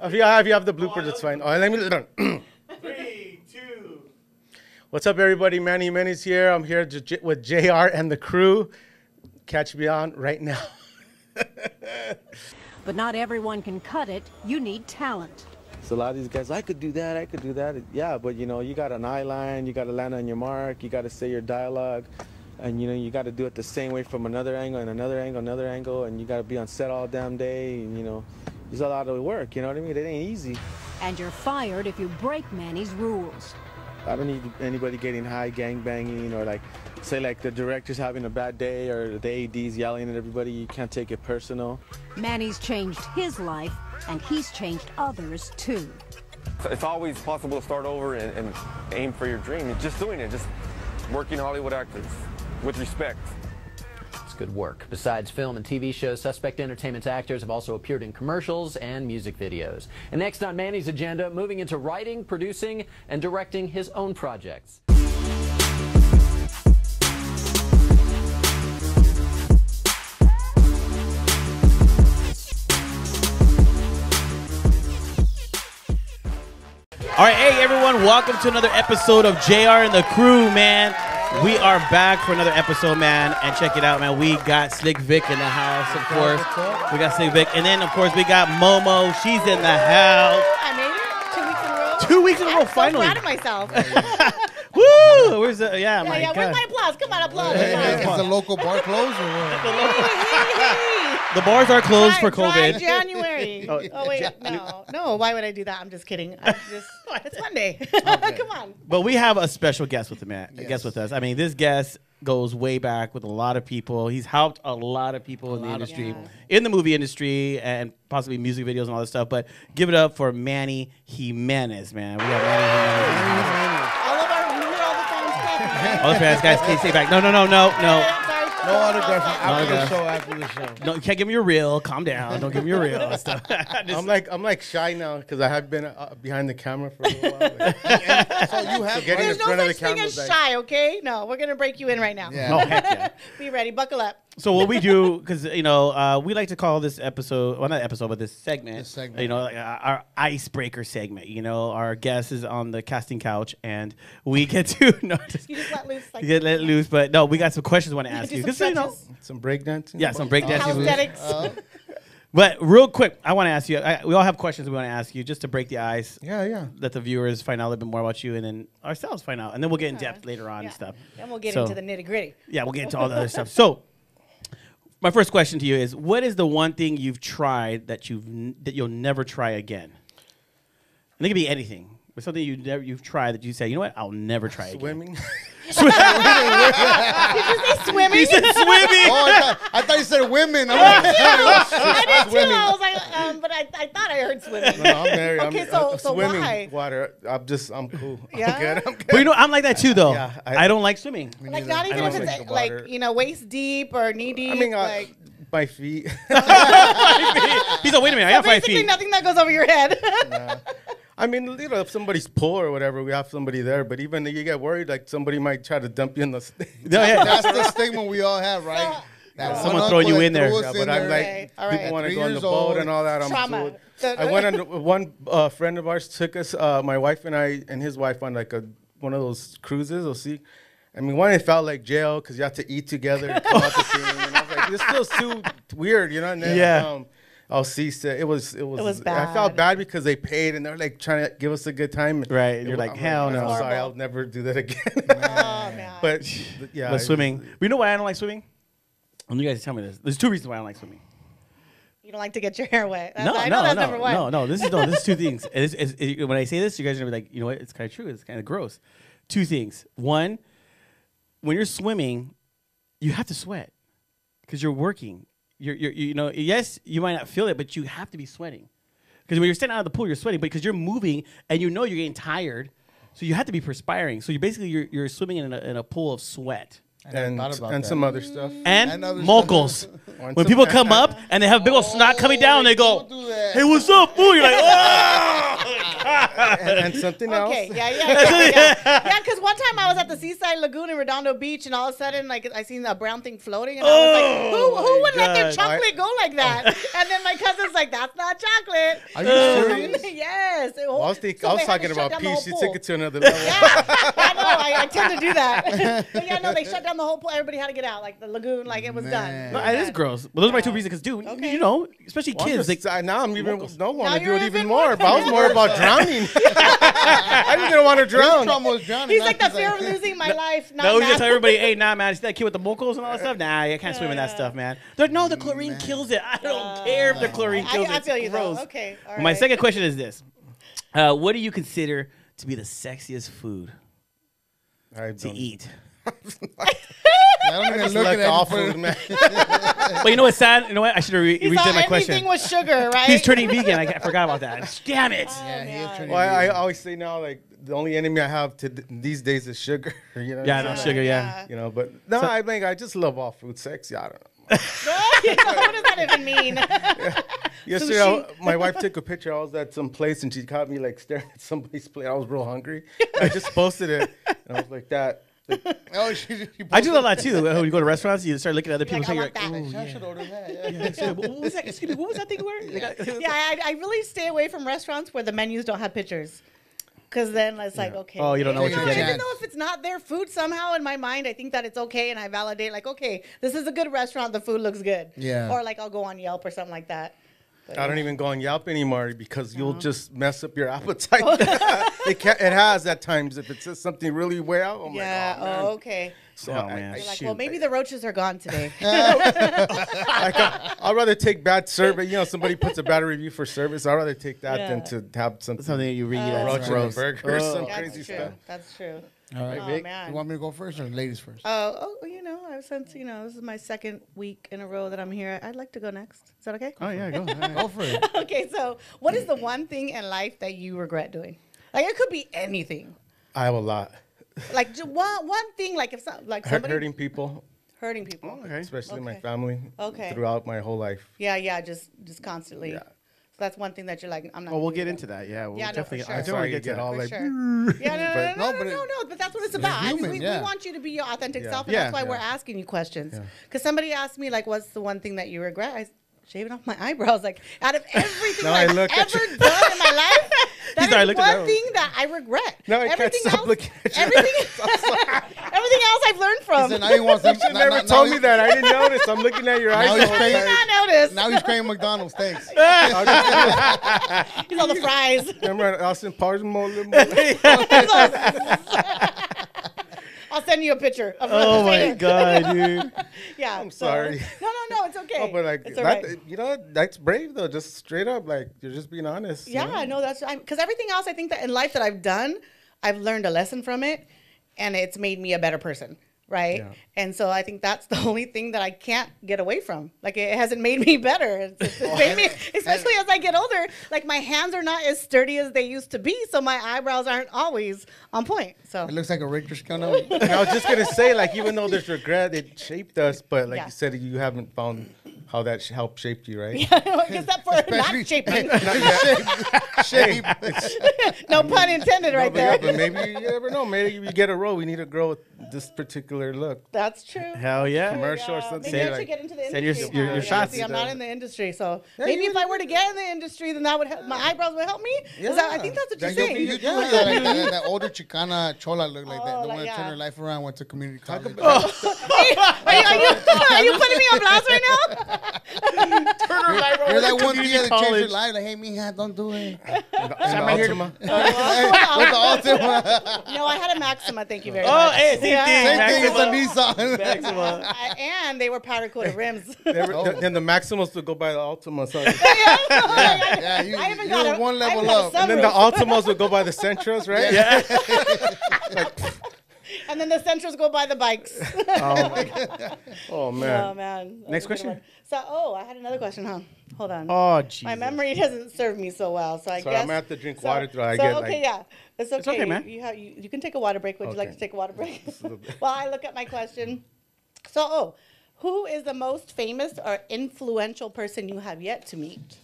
If you have, if you have the bloopers, it's fine. Oh, let me. Three, two. What's up, everybody? Manny Menace here. I'm here j- j- with JR and the crew. Catch me on right now. But not everyone can cut it. You need talent. So a lot of these guys, I could do that, I could do that. Yeah, but you know, you got an eye line, you got to land on your mark, you got to say your dialogue, and you know, you got to do it the same way from another angle and another angle, another angle, and you got to be on set all damn day, and you know, there's a lot of work. You know what I mean? It ain't easy. And you're fired if you break Manny's rules. I don't need anybody getting high, gang banging, or like, say like the director's having a bad day, or the AD's yelling at everybody. You can't take it personal. Manny's changed his life, and he's changed others too. It's always possible to start over and, and aim for your dream. Just doing it, just working Hollywood actors with respect. Good work. Besides film and TV shows, Suspect Entertainment's actors have also appeared in commercials and music videos. And next on Manny's agenda, moving into writing, producing, and directing his own projects. All right, hey everyone, welcome to another episode of JR and the Crew, man. We are back for another episode, man, and check it out, man. We got Slick Vic in the house, of course. We got Slick Vic, and then of course we got Momo. She's in the house. I made it two weeks in a row. Two weeks in a row, I'm finally. So proud of myself. Woo! Where's the? Yeah, yeah, my yeah. God. Where's my applause? Come on, applause. Hey, Is applause. the local bar closed or what? The bars are closed for Dry- dry COVID. January. Oh, oh, wait, no, no. Why would I do that? I'm just kidding. I just, it's Monday. Come on. But we have a special guest with uh, the man. Yes. Guest with us. I mean, this guest goes way back with a lot of people. He's helped a lot of people in the industry, people. in the movie industry, and possibly music videos and all this stuff. But give it up for Manny Jimenez, man. We have Manny Jimenez. in the house. All of our, we all the fans clapping. All the fans, guys, please stay back. No, no, no, no, no. I'm sorry. No autographs after the autographs. show. After the show. No, you can't give me your real. Calm down. Don't give me your real stuff. I'm like I'm like shy now because I have been uh, behind the camera for a little while. So you have getting There's in no front of the such thing camera as like- shy, okay? No, we're gonna break you in right now. Yeah. oh, heck yeah. Be ready. Buckle up. So what we do, because you know, uh, we like to call this episode, well, not episode, but this segment, This segment. you know, like, uh, our icebreaker segment. You know, our guest is on the casting couch, and we get to no, just, You just let loose. Like, get let loose. But no, we got some questions we want to ask you. some 'Cause, you know. Some breakdancing. yeah, some breakdancing. moves. Calisthenics. But real quick, I want to ask you. I, we all have questions we want to ask you, just to break the ice. Yeah, yeah. Let the viewers find out a little bit more about you, and then ourselves find out, and then we'll get in depth later on Yeah. and stuff. And we'll get So- into the nitty gritty. Yeah, we'll get into all the other stuff. So, my first question to you is: What is the one thing you've tried that you've n- that you'll never try again? And it could be anything, but something you never you've tried that you say, you know what, I'll never try again. Swimming. Did you say swimming? He said swimming. Oh, I thought, I thought you said women. I'm like, I did too. I was like, um, but I, I thought I heard swimming. no, I'm married. Okay, I'm, so- I'm so swimming why? water. I'm just I'm cool. Yeah? I'm good. I'm good. but you know, I'm like that too, though. Yeah, I, I- don't like swimming. Like not even if it's like like, the like water. you know waist deep or knee deep. I mean, uh, like my feet. He's like, wait a minute, I got five basically nothing that goes over your head. I mean, you know, if somebody's poor or whatever, we have somebody there. But even you get worried, like somebody might try to dump you in the. stage. No, yeah. that's the stigma we all have, right? That one Someone uncle throwing you in there. threw us Yeah, in but I'm there. like, Right, people want to go on the years boat and all that. I'm Trauma. cool. I went on one uh, friend of ours took us, uh, my wife and I, and his wife on like a one of those cruises. We'll see. I mean, one it felt like jail because you have to eat together and come out the thing. And I was like, this feels too weird, you know. And then, Yeah. Um, I'll see. so It was. It was. was I felt bad. bad because they paid and they're like trying to give us a good time. Right, It you're wa- like, I'm hell I'm no. sorry, I'll never do that again. oh man. but yeah, But swimming. But uh, you know why I don't like swimming? And you guys tell me this. There's two reasons why I don't like swimming. you don't like to get your hair wet. That's, No, I know no, that's no, one. no, no. This is no. This is two things. It's, it's, it, when I say this, you guys are gonna be like, you know what? It's kind of true. It's kind of gross. Two things. One, when you're swimming, you have to sweat because you're working. You're, you're, you know, yes, you might not feel it, but you have to be sweating because when you're standing out of the pool, you're sweating, but because you're moving and you know you're getting tired, so you have to be perspiring. So you're basically you're, you're swimming in a, in a pool of sweat. and thought and that. some other stuff. and, And other moguls. Want when people come up and they have big old snot coming down, they go, oh, Don't do that. "Hey, what's up, fool?" You're like, "Oh!" and, and something else. Okay, yeah, yeah, yeah, yeah. Yeah, because one time I was at the Seaside Lagoon in Redondo Beach, and all of a sudden, like, I seen a brown thing floating, and I was like, oh "Who, who would let their God. chocolate go like oh. that?" And then my cousin's like, "That's not chocolate." Are you serious? yes. it- Well, I was, think, so I was talking about down the peace. whole She took it to another level. Yeah, I know. I, I tend to do that. but yeah, no, they shut down the whole pool. Everybody had to get out, like the lagoon, like it was Man. done. No, it is gross. But those are my two reasons. Because, dude, Okay. you know, especially Well, kids, just- they, now I'm even no want to do it even even more. more- But I was more about drowning. I just didn't want to His drown. trauma was drowning. He's like the fear of losing my life. Not No, we now. just tell everybody, hey, nah, man, see that kid with the mocos and all that stuff? Nah, you can't swim in that stuff, man. They're no, the chlorine kills it. I don't care if the chlorine I, kills I it. feel you though. Okay. all my second question is this: uh, What do you consider to be the sexiest food I to don't- eat? I don't even Just look like at all that. food, man. but you know what's sad? You know what? I should have re- He redid my everything question. was sugar, right? He's turning vegan. I, I forgot about that. Damn it! Oh, yeah, he is turning Well, I, I always say now, like the only enemy I have to these days is sugar. You know. Yeah, no sugar. Yeah. You know, but no, I think I just love all food. Sexy. I don't know. what does that even mean? Yesterday, I, my wife took a picture. I was at some place and she caught me like staring at somebody's plate. I was real hungry. I just posted it and I was like that. Oh, she, she I do that a lot too. When you go to restaurants, you start looking at other Like, people's I things. You're like, that. "Ooh, I should order that. Yeah. yeah, yeah, what what was that? Excuse me, what was that thing you were? Like, I- yeah, I, I really stay away from restaurants where the menus don't have pictures. Because then it's like, okay. Oh, you don't know what you're No, getting. Even though if it's not their food, somehow in my mind, I think that it's okay and I validate, like, okay, this is a good restaurant, the food looks good. Yeah. Or like I'll go on Yelp or something like that. But, I don't even go on Yelp anymore because you'll Uh-huh. just mess up your appetite. it can It has at times if it says something really way out. I'm Yeah, like, oh, oh, okay. So Oh, I- man. I You're like, well, maybe the roaches are gone today. like I, I'd rather take bad service. You know, somebody puts a bad review for service. I'd rather take that Yeah. than to have something, Something you read. that's roach in a gross. burger or Oh. some That's crazy true. stuff. That's true. All right, Oh, Vic. man. You want me to go first or ladies first? Oh, oh, you know, I've since you know this is my second week in a row that I'm here. I'd like to go next. Is that okay? Oh yeah, go. go for it. okay, so what is the one thing in life that you regret doing? Like it could be anything. I have a lot. Like one one thing, like if some, like Hurt, somebody hurting people, hurting people. Okay. especially my family, Okay. throughout my whole life. Yeah, yeah, just just constantly. Yeah. So that's one thing that you're like, I'm not. Well, we'll get do into that. that. Yeah, we'll Yeah, no, for sure. I I'm do want to to get to all like, sure. Yeah, no, no, But- no, no, no, but no, no, but that's what it's about. I mean, we, yeah. we want you to be your authentic Yeah. self, and Yeah. that's why we're asking you questions. Yeah. Because somebody asked me, like, what's the one thing that you regret? I shaving off my eyebrows. Like, out of everything Now I I've look ever you. done in my life, that He's like, I is looked at one that thing that I regret. Now I can't everything stop else, looking at you. Everything, everything else I've learned from. So now he wants You them. should now- never now- told now me that. I didn't notice. I'm looking at your Now eyes. he's paying- I time. not noticed. Now he's craving McDonald's. Thanks. He's on the fries. Remember Austin Parsmo? I'll send you a picture. Of Oh my god, dude. Yeah. I'm so- sorry. No, no, no. It's okay. Oh, but like that, right. you know, that's brave though. Just straight up, like you're just being honest. you Yeah, know? no, that's because everything else I think that in life that I've done, I've learned a lesson from it, and it's made me a better person, right? Yeah. And so I think that's the only thing that I can't get away from. Like it hasn't made me better. It's, it's oh, made me, especially as I get older. Like my hands are not as sturdy as they used to be, so my eyebrows aren't always on point. So It looks like a Richter scale. And I was just gonna say, like, even though there's regret, it shaped us. But like Yeah. you said, you haven't found how that sh- helped shape you, right? Yeah, except for not shaping. not Shape. no pun intended, right No, but, there. yeah, but maybe you never know. Maybe you get a role. We need a grow with this particular look. That's true. Hell yeah. Commercial or something. Maybe I like- should get into the send your- industry. your- huh? your Yeah, shots. See, I'm not in the industry, so Yeah, maybe if I were to get in the industry, then that would help. My eyebrows would help me. Is that, I think that's what Then you're saying. be- You Yeah. look like that, that older Chicana Chola look like that. Oh, The like, one that turned her life around, went to community college. are, you, are, you, are you putting me on blast right now? You're that one Community thing that changed college. your life. Like, hey, mija, don't do it. And the Altima. With the Altima. no, I had a Maxima. Thank you very Oh, much. hey, same Yeah. thing. Same thing as a Nissan. Maxima. I- and they were powder coated rims. Never- th- Then the Maximals would go by the Altimas. huh? Yeah, you, I even you're got a- one I even level got up. sub- And then the Altimas would go by the Sentras, right? Yeah. and then the Centros go by the bikes. Oh, my God. Oh, man. oh man. Next question. So, oh, I had another question, huh? Hold on. Oh, Jesus. My memory doesn't serve me so well, so I Sorry, guess I'm gonna have to drink so- water. I so, get okay, like, yeah, it's okay. okay, man. You, have, you, you can take a water break. Would you like to take a water break? While I look at my question. So, oh, who is the most famous or influential person you have yet to meet?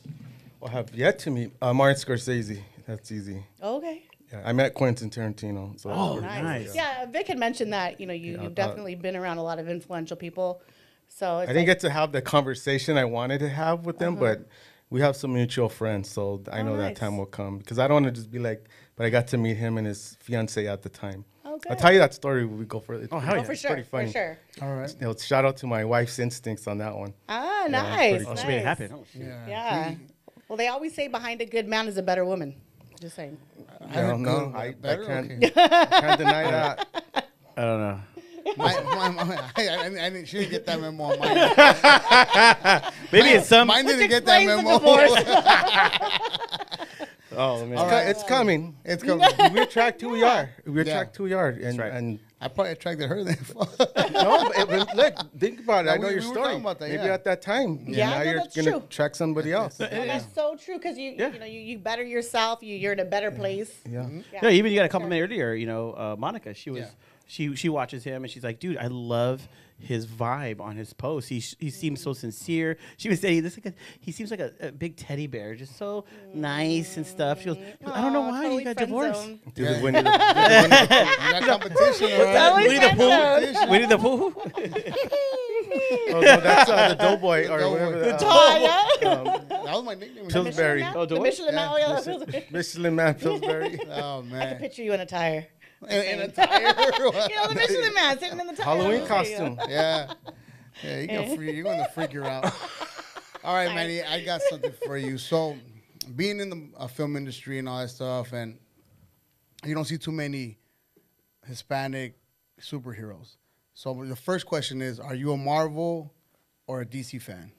I have yet to meet uh, Martin Scorsese. That's easy. Okay. Yeah, I met Quentin Tarantino. So Oh, that's nice. cool, Yeah, Vic had mentioned that. You know, you, Yeah, you've uh, definitely been around a lot of influential people. So it's I didn't like, get to have the conversation I wanted to have with them, but we have some mutual friends, so I know that Uh-huh. time will come. Because I don't want to just be like, but I got to meet him and his fiance at the time. Oh, I'll tell you that story when we go further. Oh, hell oh, yeah. for sure, pretty funny. for sure. All right. You know, shout out to my wife's instincts on that one. Ah, Yeah, nice. pretty Oh, cool. she made it happen. Oh. Yeah. Yeah. Well, they always say behind a good man is a better woman. Just saying. I don't know. good, I, I can't, Okay. I can't deny that. I don't know. my, my, my, I, I, I didn't, she didn't get that memo mine. Maybe it's some. Mine didn't get that memo. Oh man. All right. It's coming. It's coming. We attract who we are. We attract who we are. And, right. and I probably attracted her then. no, but it, but look, think about it. Yeah, I know we- your we story. talking about that, Maybe yeah. at that time. Yeah, now no, you're gonna true. attract somebody else. No, that's so true because you, Yeah. you know, you, you better yourself. You, you're in a better place. Yeah. Yeah, even you got a compliment earlier. You know, uh, Monica. She was. Yeah. She she watches him and she's like, dude, I love his vibe on his posts. He sh- he seems so sincere. She was saying this like a, he seems like a, a big teddy bear, just so nice and stuff. She goes, I don't know Aw, why totally you got friend divorced. zone. Do Yeah. the Winnie the, do the Winnie You got competition, all right? Totally Winnie the friend Pooh. zone. Winnie the Pooh. oh, no, that's uh, the Doughboy or Doughboy. whatever. The The, Ah, yeah. um, That was my nickname. Pillsbury. Michelin Man? Oh, the do? Michelin Yeah. Man. Oh, yeah, Pillsbury. Michelin Man Pillsbury. Oh man. Picture you in a tire. In, in a tire. You know, the Michelin Man sitting in the tire. Halloween There you go. costume. yeah. Yeah, you got free, you're going to freak you out. All right, Manny, I got something for you. So, being in the uh, film industry and all that stuff, and you don't see too many Hispanic superheroes. So, the first question is Are you a Marvel or a DC fan?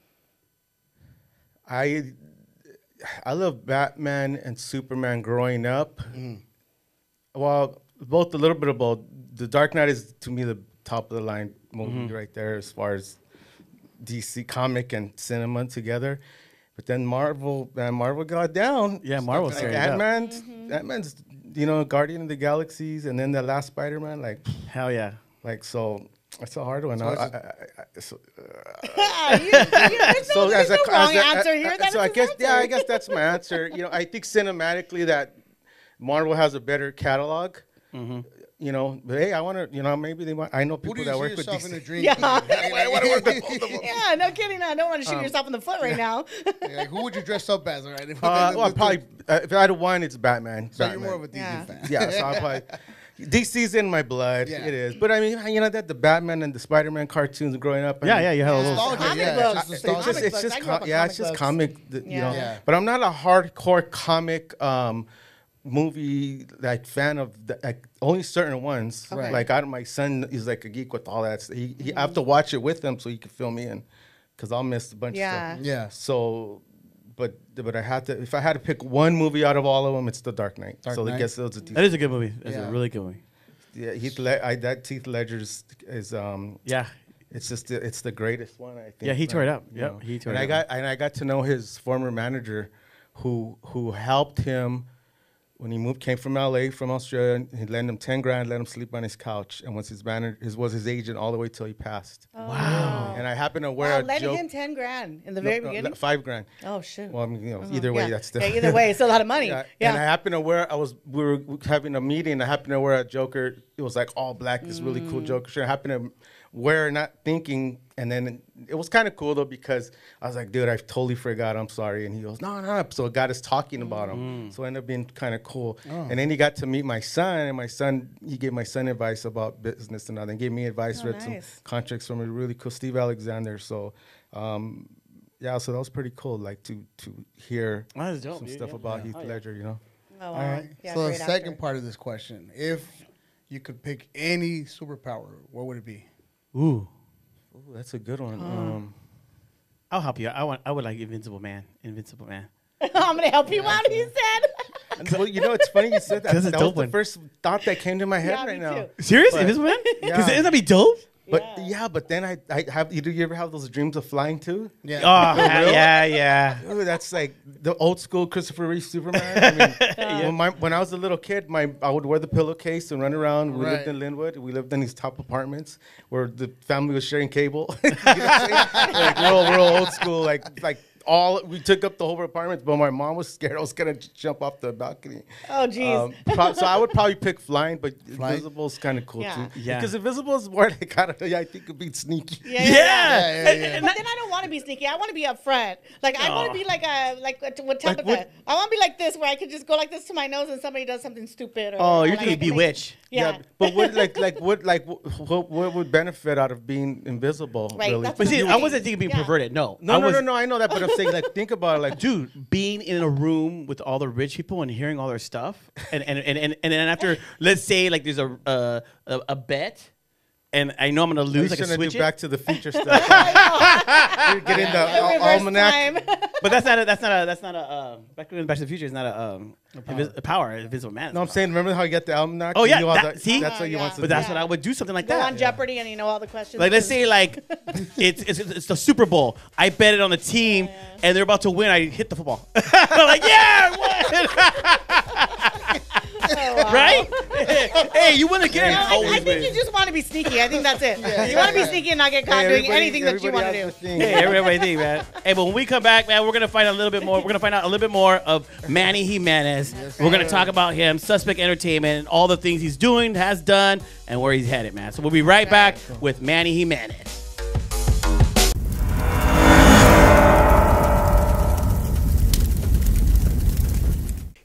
I I love Batman and Superman growing up. Well, both a little bit of both. The Dark Knight is to me the top of the line movie mm-hmm. right there as far as DC comic and cinema together. But then Marvel, man, Marvel got down. Yeah, Marvel like started it up. Ant Man's, Ant Man's, you know, Guardian of the Galaxies, and then the last Spider Man, like, Hell yeah. like so. It's a hard one. I, it's I, a- I, I, so, you- you- there's no, there's no wrong a- answer here. so I his guess yeah, I guess that's my answer. You know, I think cinematically that Marvel has a better catalog. Mm-hmm. You know, but hey, I want to. You know, maybe they want. I know people that work with yourself in a DC. dream? Yeah. team? Like, wanna work with both of them. Yeah, no kidding. I don't want to shoot yourself in the foot right now. like, who would you dress up as? All right. If- Uh, well, probably uh, if I had one, it's Batman. So Batman. you're more of a DC Yeah. fan. yeah. So I'll probably. DC's in my blood. Yeah. It is. But I mean, you know that the Batman and the Spider-Man cartoons growing up. I Yeah, mean, yeah, you had a little. Nostalgia, Comic yeah, books. it's it's just, Comic it's just I grew co- up with yeah, it's just comic, you Yeah. know. But I'm not a hardcore comic um, movie like fan of the, like only certain ones. Okay. Like I, my son is like a geek with all that. He, he I have to watch it with him so he can fill me in, because I'll miss a bunch Yeah. of stuff. Yeah. So, but but I had to if I had to pick one movie out of all of them, it's The Dark Knight. Dark so I guess those are decent. That is a good movie. That's Yeah. a really good movie. Yeah, Heath Le- I, that Heath Ledger's is um Yeah. it's just the, it's the greatest one I think. Yeah, he tore it up. Yeah, he tore it and it I up. got and I got to know his former manager, who who helped him when he moved came from LA from Australia. He lent him ten grand, let him sleep on his couch, and was his manager, his was his agent all the way till he passed. Wow. And I happened to wear Wow, a lend joke. him ten grand in the no, very no, beginning. five grand. oh shoot. Well, I mean, you know, Uh-huh. either way, Yeah. that's still. yeah, either way, it's a lot of money. Yeah. Yeah. And I happened to wear. I was we were having a meeting. I happened to wear a Joker. It was like all black. This really cool Mm. Joker shirt. I happened to wear, not thinking, and then it was kind of cool though because I was like, dude, I totally forgot. I'm sorry. And he goes, no, no. So it got us talking about him. So it ended up being kind of cool. And then he got to meet my son, and my son he gave my son advice about business and all. Then gave me advice. Oh, read some contracts from a really cool Steve Alexander. So. Um, yeah, so that was pretty cool, like to to hear dope, some dude, stuff yeah. about Yeah. Heath Oh, yeah. Ledger, you know. Oh. All right. Yeah, so the second actor. part of this question, if you could pick any superpower, what would it be? Ooh. Ooh, that's a good one. Uh-huh. Um, I'll help you. I want. I would like Invincible Man. Invincible Man. I'm gonna help you out. He said. well, you know, it's funny you said that. That was the one. first thought that came to my head Yeah, right me now. too. Serious? But- Invincible Man? Because Yeah. isn't that be dope? But Yeah. yeah. but then I, I have. You do you ever have those dreams of flying too? Yeah. Oh, yeah, yeah. Ooh, that's like the old school Christopher Reeve Superman. I mean, when, my, when I was a little kid, my I would wear the pillowcase and run around. We lived in Lynwood. We lived in these top apartments where the family was sharing cable. You know what I'm saying? like real, real old school, like like all we took up the whole apartment, but my mom was scared I was gonna jump off the balcony. Oh, jeez. Um, pro- so I would probably pick flying, but Flying? invisible is kind of cool Yeah. too. Yeah. because invisible is more like I, don't know, I think it'd be sneaky. yeah, Yeah. yeah, And- yeah. and But then I don't want to be sneaky. I want to be upfront. Like I want to be like a like what type Like Tabitha. what- I want to be like this, where I could just go like this to my nose, and somebody does something stupid. Or, Oh, you're like, thinking I can make- bewitch. Yeah. but what like like what like what, what would benefit out of being invisible? Right, Really? But see, I'm I saying. wasn't thinking being Yeah. perverted. No, no, I no, was, no, no. I know that, but I'm saying like think about it, like dude, being in a room with all the rich people and hearing all their stuff, and and and and, and then after, let's say like there's a uh, a, a bet, and I know I'm gonna you lose, I can shouldn't switch do it. Back to the Future stuff. You're getting the al- Reverse almanac. time. But that's not a, that's not a that's not a uh, back to Back to the Future is not a um invis- a power, invisible man. No, I'm saying, remember how you get the almanac? Oh, You yeah, do all that- see? that's what you Oh, want to But do. that's Yeah. what I would do something like Go that. on Jeopardy, and you know all the questions. Like let's say like it's, it's it's the Super Bowl. I bet it on the team, and they're about to win. I hit the football. I'm like, yeah, I won. Oh, wow. right? hey, you win the game. No, I, I think you just want to be sneaky. I think that's it. you want to be sneaky and not get caught Hey, doing anything that you want to do. thing. Hey, everybody think, man. Hey, but when we come back, man, we're gonna find out a little bit more. We're gonna find out a little bit more of Manny Jimenez. we're gonna talk about him, Suspect Entertainment, and all the things he's doing, has done, and where he's headed, man. So we'll be right back with Manny Jimenez.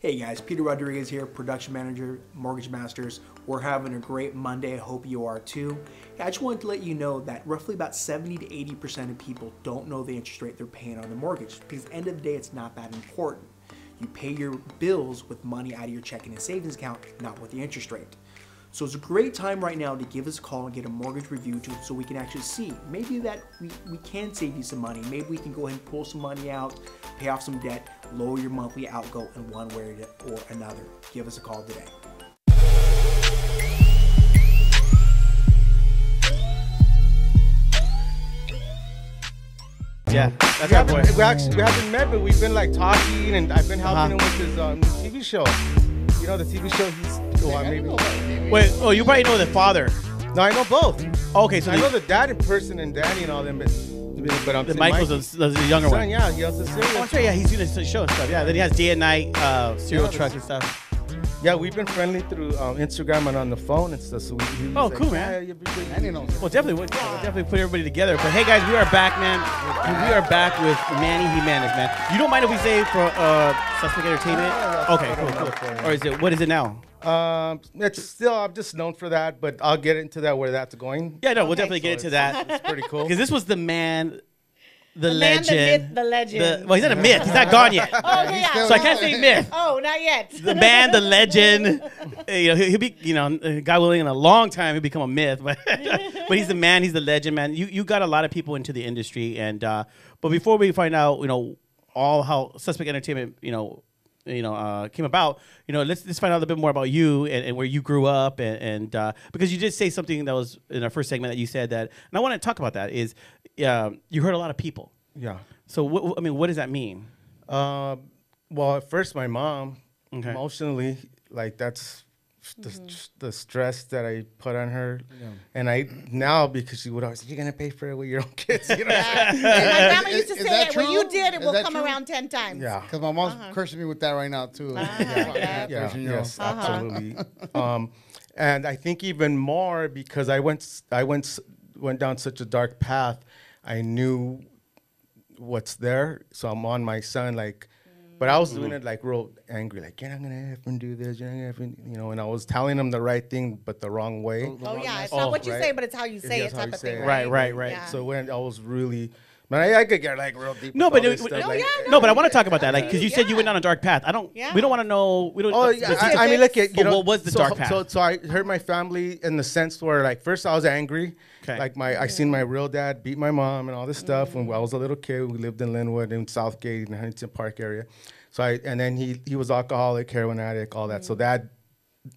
Hey guys, Peter Rodriguez here, production manager, Mortgage Masters. We're having a great Monday. I hope you are too. I just wanted to let you know that roughly about 70 to 80% of people don't know the interest rate they're paying on their mortgage because at the end of the day, it's not that important. You pay your bills with money out of your checking and savings account, not with the interest rate. So it's a great time right now to give us a call and get a mortgage review to, so we can actually see maybe that we, we can save you some money. Maybe we can go ahead and pull some money out, pay off some debt, lower your monthly outgo in one way or another. Give us a call today. Yeah, that's We our boy. haven't, we actually we haven't met, but we've been like talking, and I've been helping Uh-huh. him with his um, TV show. You know the TV show he's. Well, maybe. Wait, oh, you probably know the father. No, I know both. Okay, so I the, know the dad in person and Danny and all them, but but I'm the Michael's the, the younger son, one. Yeah, he has a Oh, serious. Yeah, he's doing the show and stuff. Yeah, then he has day and night uh, serial Yeah, truck and stuff. Yeah, we've been friendly through um, Instagram and on the phone and stuff. So we, he was Oh, like, cool, man. Yeah, you'll be good. And he knows. Well, definitely, we'll, we'll definitely put everybody together. But hey, guys, we are back, man. And we are back with Manny Jimenez, man. You don't mind if we say for uh, Suspect Entertainment? Yeah, Okay, cool, cool. for- Or is it what is it now? Um, it's still I'm just known for that, but I'll get into that where that's going. Yeah, no, we'll Okay. definitely get into that It's pretty cool. because this was the man, the, The man, the legend, myth, the legend. the- well, he's not a myth. He's not gone yet. oh, okay, yeah. So I can't say myth. Oh, not yet. the man, the legend. You know, he'll, he'll be, you know, God willing, in a long time, he'll become a myth. But, but he's the man. He's the legend, man. You you got a lot of people into the industry, and uh, but before we find out, you know, all how Suspect Entertainment, you know, you know, uh, came about. You know, let's let's find out a little bit more about you and, and where you grew up, and, and uh, because you did say something that was in our first segment that you said that, and I want to talk about that is, uh, you heard a lot of people. Yeah. So what, I mean, what does that mean? Um, well, at first, my mom, Okay. emotionally, like that's the, Mm-hmm. the stress that I put on her, and I now because she would always, you're gonna pay for it with your own kids, you know. And my grandma used to is say that it. When you did, it Is will come true? around ten times. yeah. Because my mom's Uh-huh. cursing me with that right now too. yeah. yeah, Cursing you. yes, Uh-huh. absolutely. um, and I think even more because I went, s- I went, went down such a dark path. I knew what's there, so I'm on my son like. But I was doing it like real angry, like you're not gonna effing do this, you're not gonna effing, you know. And I was telling him the right thing, but the wrong way. Oh, oh yeah, it's Oh, not what you oh, right. say, but it's how you say just it, type you of say thing. it. Right, right, right. Yeah. So when I was really, man, I, I could get like real deep. No, but it- stuff, no, like, yeah, No, but I want to talk about that, like, because you said you went on a dark path. I don't. Yeah. We don't want to know. We don't. Oh yeah, I, I mean, look at you know. what was the so, dark path? So, so I heard my family in the sense where, like, first I was angry. 'Kay. Like my, I seen my real dad beat my mom and all this stuff Mm. when I was a little kid. We lived in Lynwood in South Gate in the Huntington Park area. So I, and then he he was alcoholic, heroin addict, all that. So that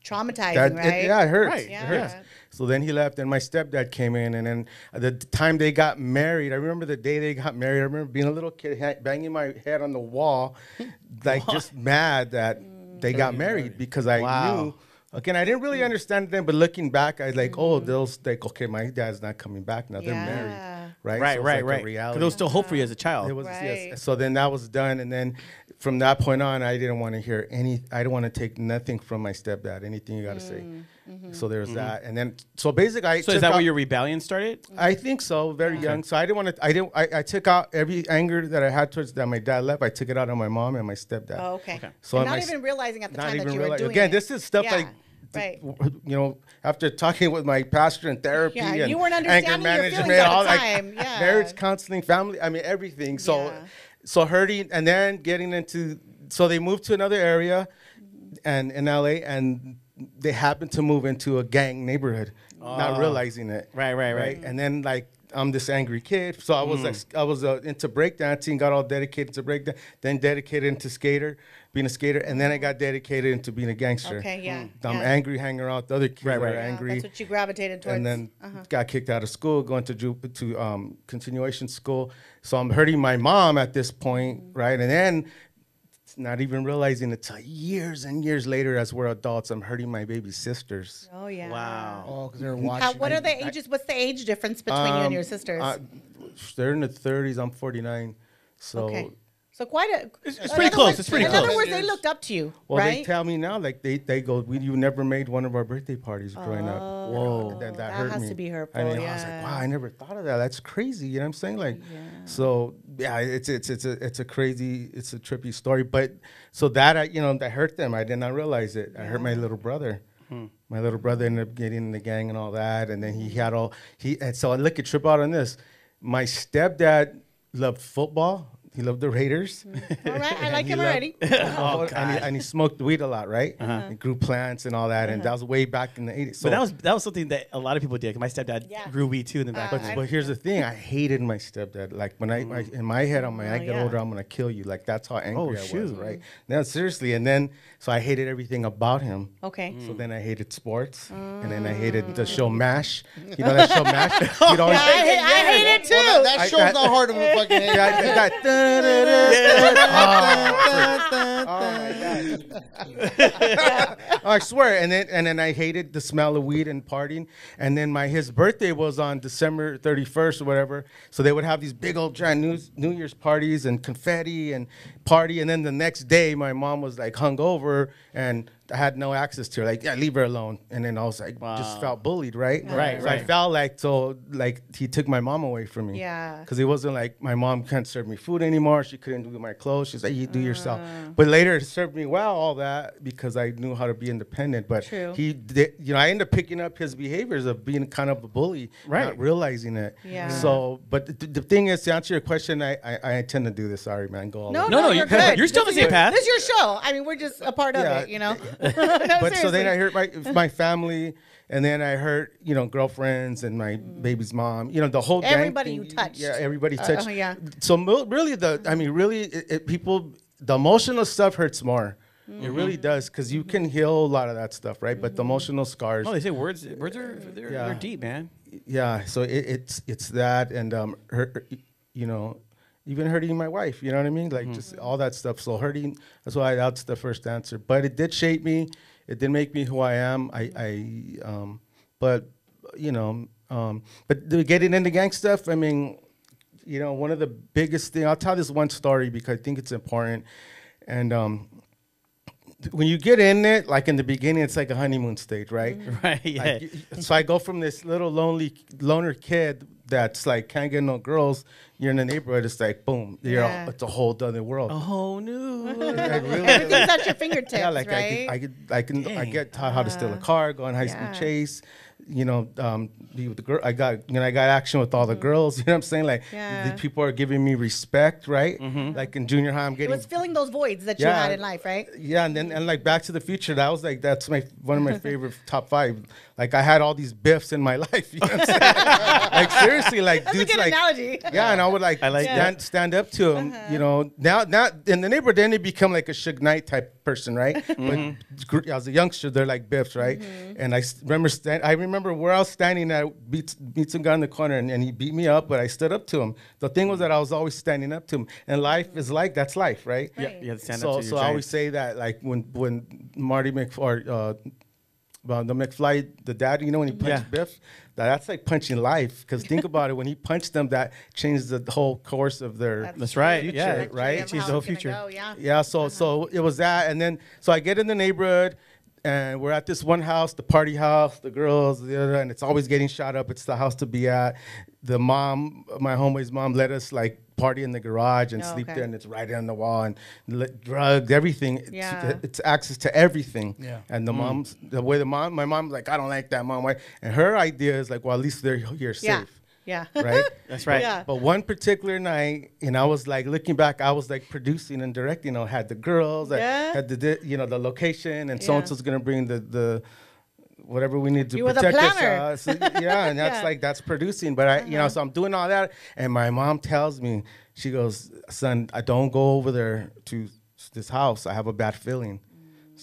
Traumatizing, that Mm. right? it, yeah, it hurts. Right, It yeah. hurts. So then he left, and my stepdad came in, and then the time they got married, I remember the day they got married. I remember being a little kid, ha- banging my head on the wall, like just mad that they got married because I Wow. knew. Again, I didn't really hmm. understand them, but looking back, I was like, oh, hmm. those like, okay, my dad's not coming back now. They're married. Yeah. right? Right, So right, like a right. 'Cause reality. there was still hope for you as a child. It was Right. yes. So then that was done, and then from that point on, I didn't want to hear any. I didn't want to take nothing from my stepdad. Anything you got to say. Hmm. So there's that, and then so basically, I Mm-hmm. so is that out- where your rebellion started? I think so. Very young. So I didn't want to. I didn't. I, I took out every anger that I had towards that my dad left. I took it out on my mom and my stepdad. Oh, okay. So And my not s- even realizing at the not time that even you were doing Again, it. this is stuff Yeah, like. right. You know, after talking with my pastor in therapy Yeah, and you weren't anger understanding your management, feelings at the all like yeah. marriage counseling, family, I mean everything. So, Yeah. so hurting, and then getting into. So they moved to another area, and in LA, and they happened to move into a gang neighborhood, not Oh. realizing it. Right, right, right. And then like I'm this angry kid, so I was like I was uh, into breakdancing, got all dedicated to breakdance, then dedicated into skater, being a skater, and then I got dedicated into being a gangster. Okay, yeah, I'm yeah. angry, hanging around with other kids Right, that right. are Yeah, angry. That's what you gravitated towards. and then Uh-huh. got kicked out of school, going to ju- to um, continuation school. So I'm hurting my mom at this point, Mm-hmm. right? And then not even realizing until years and years later, as we're adults, I'm hurting my baby sisters. Oh yeah. Wow. Oh, because they're watching. How, what are the ages? What's the age difference between you and your Um, sisters? uh, they're in the 30s. I'm 49. So, okay. So quite a. It's- it's in pretty other close, words- it's pretty in close. In other words, they looked up to you, well, they right? tell me now, like they, they go, we, you never made one of our birthday parties growing up. Oh. Whoa. That, that, That hurt has me. to be hurtful, I mean, I was like, wow, I never thought of that. That's crazy. You know what I'm saying? Like, so yeah, it's it's it's a it's a crazy, it's a trippy story. But so that I, you know, that hurt them. I did not realize it. I hurt my little brother. Hmm. My little brother ended up getting in the gang and all that, and then he had all he. And so I look at trip out on this. My stepdad loved football. He loved the Raiders. Mm. All right, I like he him loved- already. Oh, and, he, and he smoked weed a lot, right? Uh-huh. And grew plants and all that, and uh-huh. that was way back in the 80s. So but that was that was something that a lot of people did. My stepdad Yeah. grew weed too in the back. Uh, But, but here's the thing: I hated my stepdad. Like when I, mm. I in my head, I'm like, I Oh, get yeah. older, I'm gonna kill you. Like that's how angry Oh, I was, shoot. right? No, seriously. And then so I hated everything about him. Okay. So then I hated sports, and then I hated the show oh. Mash. You know that show Mash? You'd always, I, hate, I hate it too. Well, that, that I- show's I- not hard of a fucking hate. yeah, I- that, oh, I swear. And then and then I hated the smell of weed and partying. And then my his birthday was on December 31st or whatever. So they would have these big old giant New, New Year's parties and confetti and party. And then the next day, my mom was like hungover and I had no access to her. Like, yeah, leave her alone. And then I was like, just felt bullied, right? Right, So I felt like so like he took my mom away from me. Yeah. Because it wasn't like my mom can't serve me food anymore. She couldn't do my clothes. She's like, you do yourself. Ah. But later it served me well, all that, because I knew how to be independent. But True. he did, you know, I ended up picking up his behaviors of being kind of a bully, Right. not realizing it. Yeah. So, but the, the thing is, to answer your question, I, I, I tend to do this. Sorry, man. Go all No, over. no, no, you're you're- good. you're still This the same path. This is your show. I mean, we're just a part of it, you know. but so then I hurt my my family, and then I hurt you know girlfriends and my baby's mom. You know the whole gang Everybody thing, you touched. Yeah, everybody Uh, touched. uh, yeah. So mo- really, the I mean, really, it, it, people the emotional stuff hurts more. It Mm-hmm. really does because you can heal a lot of that stuff, right? But the emotional scars. Oh, they say words. Words are they're, Yeah. they're deep, man. yeah so it, it's it's that and um her you know even hurting my wife you know what i mean? Like just all that stuff. So hurting that's why that's the first answer. But it did shape me. It did make me who i am. I i um but you know um but getting into gang stuff i mean you know one of the biggest thing i'll tell this one story because i think it's important. And um when you get in it, like in the beginning, it's like a honeymoon stage, right? Right. Yeah. Like, so I go from this little lonely loner kid that's like can't get no girls. You're in the neighborhood. It's like boom. You're Yeah. all, it's a whole other world. oh no. Like, really, Everything's at your fingertips, yeah, like right? I could, I could, I can, I get taught how to steal a car, go on high Yeah. speed chase. You know, um, be with the girl. I got, you know, I got action with all the girls. You know what I'm saying? Like, Mm-hmm. Yeah. the people are giving me respect, right? Like in junior high, I'm it getting was filling those voids that you had in life, right? yeah, and then and like Back to the Future, that was like that's my one of my favorite top five. Like I had all these biffs in my life. You know what I'm saying? like seriously, like That's a dudes good like analogy. yeah, and I would like, I like stand, that. stand up to him. Uh-huh. You know, now now in the neighborhood, then they become like a Suge Knight type person, right? Mm-hmm. But as a youngster, they're like biffs, right? Mm-hmm. And I s- remember stand, I remember where I was standing at beat beat some guy in the corner, and, and he beat me up, but I stood up to him. The thing was that I was always standing up to him, and life is like that's life, right? Yeah, you have to stand so, up to so your I always say that like when when Marty McFly, uh, Well, the McFly, the dad, you know, when he punched Yeah. Biff, that, that's like punching life. Because think about it, when he punched them, that changed the whole course of their That's right. future, Yeah. Right? of Changed the whole future. go, yeah. Yeah, so so it was that, and then so I get in the neighborhood, and we're at this one house, the party house, the girls, the other, and it's always getting shot up. It's the house to be at. The mom, my homeboy's mom, let us like party in the garage and Oh, sleep okay. there, and it's right on the wall, and li- drugs, everything. It's, Yeah. it's access to everything. Yeah. And the mm. mom's the way the mom, my mom's like, I don't like that mom. Why? And her idea is like, well, at least they're you're Yeah. safe. Yeah. Right. That's right. Yeah. But one particular night, and I was like looking back, I was like producing and directing. I had the girls, I Yeah. had the you know the location, and so and so's gonna bring the the whatever we need to You were the protect us. planner. Uh, so, yeah, and that's Yeah. like that's producing. But I, you know, so I'm doing all that, and my mom tells me, she goes, "Son, I don't go over there to this house. I have a bad feeling."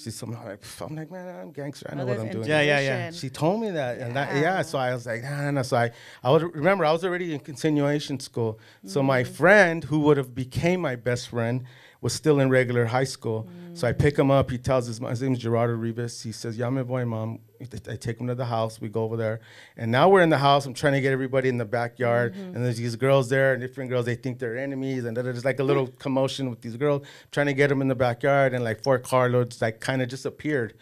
She's somehow like, I'm like, man, I'm gangster. I know what I'm doing. Yeah, yeah, yeah. She told me that, and that, yeah. Yeah. So I was like, nah, nah, nah. So I, I would remember I was already in continuation school. So my Mm. friend, who would have became my best friend, was still in regular high school. So I pick him up. He tells his, his name's Gerardo Rivas. He says, "Yeah, my boy, mom." I take him to the house. We go over there, and now we're in the house. I'm trying to get everybody in the backyard, Mm-hmm. and there's these girls there, and different girls. They think they're enemies, and there's like a little commotion with these girls trying to get them in the backyard, and like four carloads like kind of just appeared.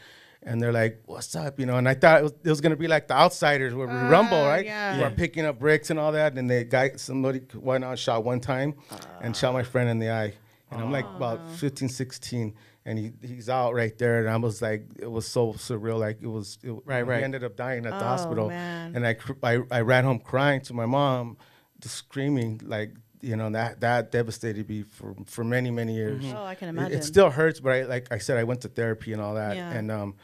And they're like, "What's up?" You know, and I thought it was, it was gonna be like the outsiders where we rumble, right? yeah. We're picking up bricks and all that, and the guy, somebody went out, shot one time, and shot my friend in the eye. And I'm like about 15, 16, and he, he's out right there, and I was like, it was so surreal, like it was. It, Right, right. He ended up dying at the Oh, hospital, man. and I, cr- I I ran home crying to my mom, just screaming like. You know that that devastated me for for many many years. Oh, I can It- imagine. It, still hurts, but I, like I said, I went to therapy and all that, Yeah. and um,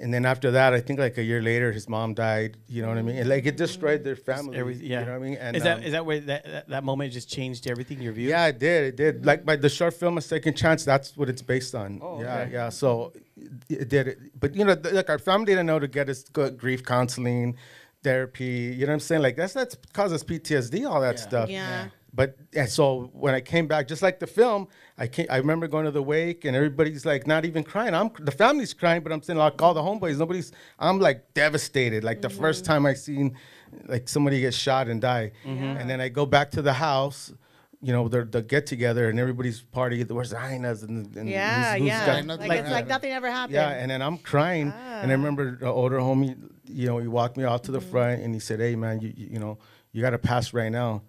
and then after that, I think like a year later, his mom died. You know what I mean? And like it destroyed their family. Every, yeah. You know what I mean? And is that um, is that where that, that that moment just changed everything? Your view? yeah, it did. It did. Like by the short film, A Second Chance, that's what it's based on. Oh, yeah, okay. yeah. So it, it did. It. But you know, th- like our family didn't know to get us good grief counseling, therapy. You know what I'm saying? Like that's that's causes PTSD, all that stuff. Yeah. But and so when I came back, just like the film, I came, I remember going to the wake and everybody's like not even crying. I'm the family's crying, but I'm saying like all the homeboys, nobody's. I'm like devastated. Like the first mm-hmm. time I seen like somebody get shot and die, mm-hmm. and then I go back to the house. You know, the, the get together and everybody's party. Where's Ainas and, and Yeah, who's- who's yeah. got- nothing Like it's like nothing ever happened. yeah, and then I'm crying, and I ah. remember the older homie, you know, he walked me out to the mm-hmm. front, and he said, "Hey, man, you you, you know, you got to pass right now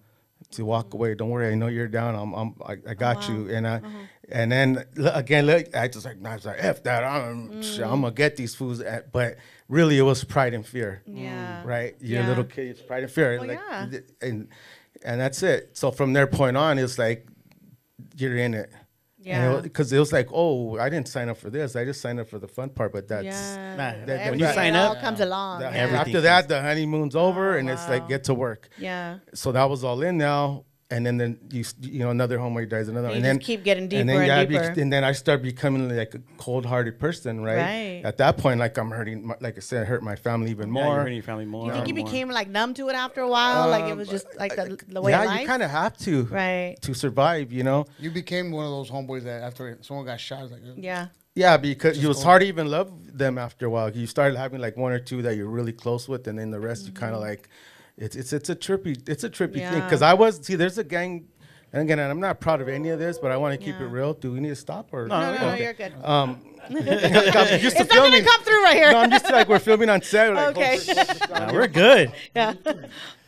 to walk mm-hmm. away. Don't worry, I know you're down. I'm, I'm I, I got you." And I, uh-huh. and then l- again, look, I just like, nah, I was like, "F that, I'm, shit, I'm gonna mm. get these fools." At, but really, it was pride and fear. Yeah. Mm. Right, you're a Yeah. little kid, it's pride and fear. Well, like, yeah. th- and and that's it. So from their point on, it's like you're in it. Yeah. Because it was like, oh, I didn't sign up for this. I just signed up for the fun part. But that's Yeah. Nah, that- when you sign up, all comes along. the- yeah. After that, the honeymoon's over, oh, and it's like get to work. Yeah. So that was all in now, and then then you you know another homeboy dies, another, And and you then keep getting and deeper then, and yeah, I bec- deeper. and then I start becoming like a cold-hearted person, right? Right. At that point, like I'm hurting, my, like I said, I hurt my family even yeah, you're more. hurting your family more. You think you and more. became like numb to it after a while? like it Um, was just like the, the way yeah, of life? you kind of have to, Right. to survive, you know. You became one of those homeboys that after someone got shot, it's like, Yeah. Yeah, because Just it was hard to even love them after a while. You started having like one or two that you're really close with, and then the rest you kind of like. It's it's it's a trippy it's a trippy thing Mm-hmm. Because I was see there's a gang, and again I'm not proud of any of this, but I want to keep Yeah. it real. Do we need to stop or No, No, no, no, Okay. you're good. Um, I'm used to it's not filming. gonna come through right here. No, I'm used to like we're filming on set. Like, Okay. Nah, we're good. yeah.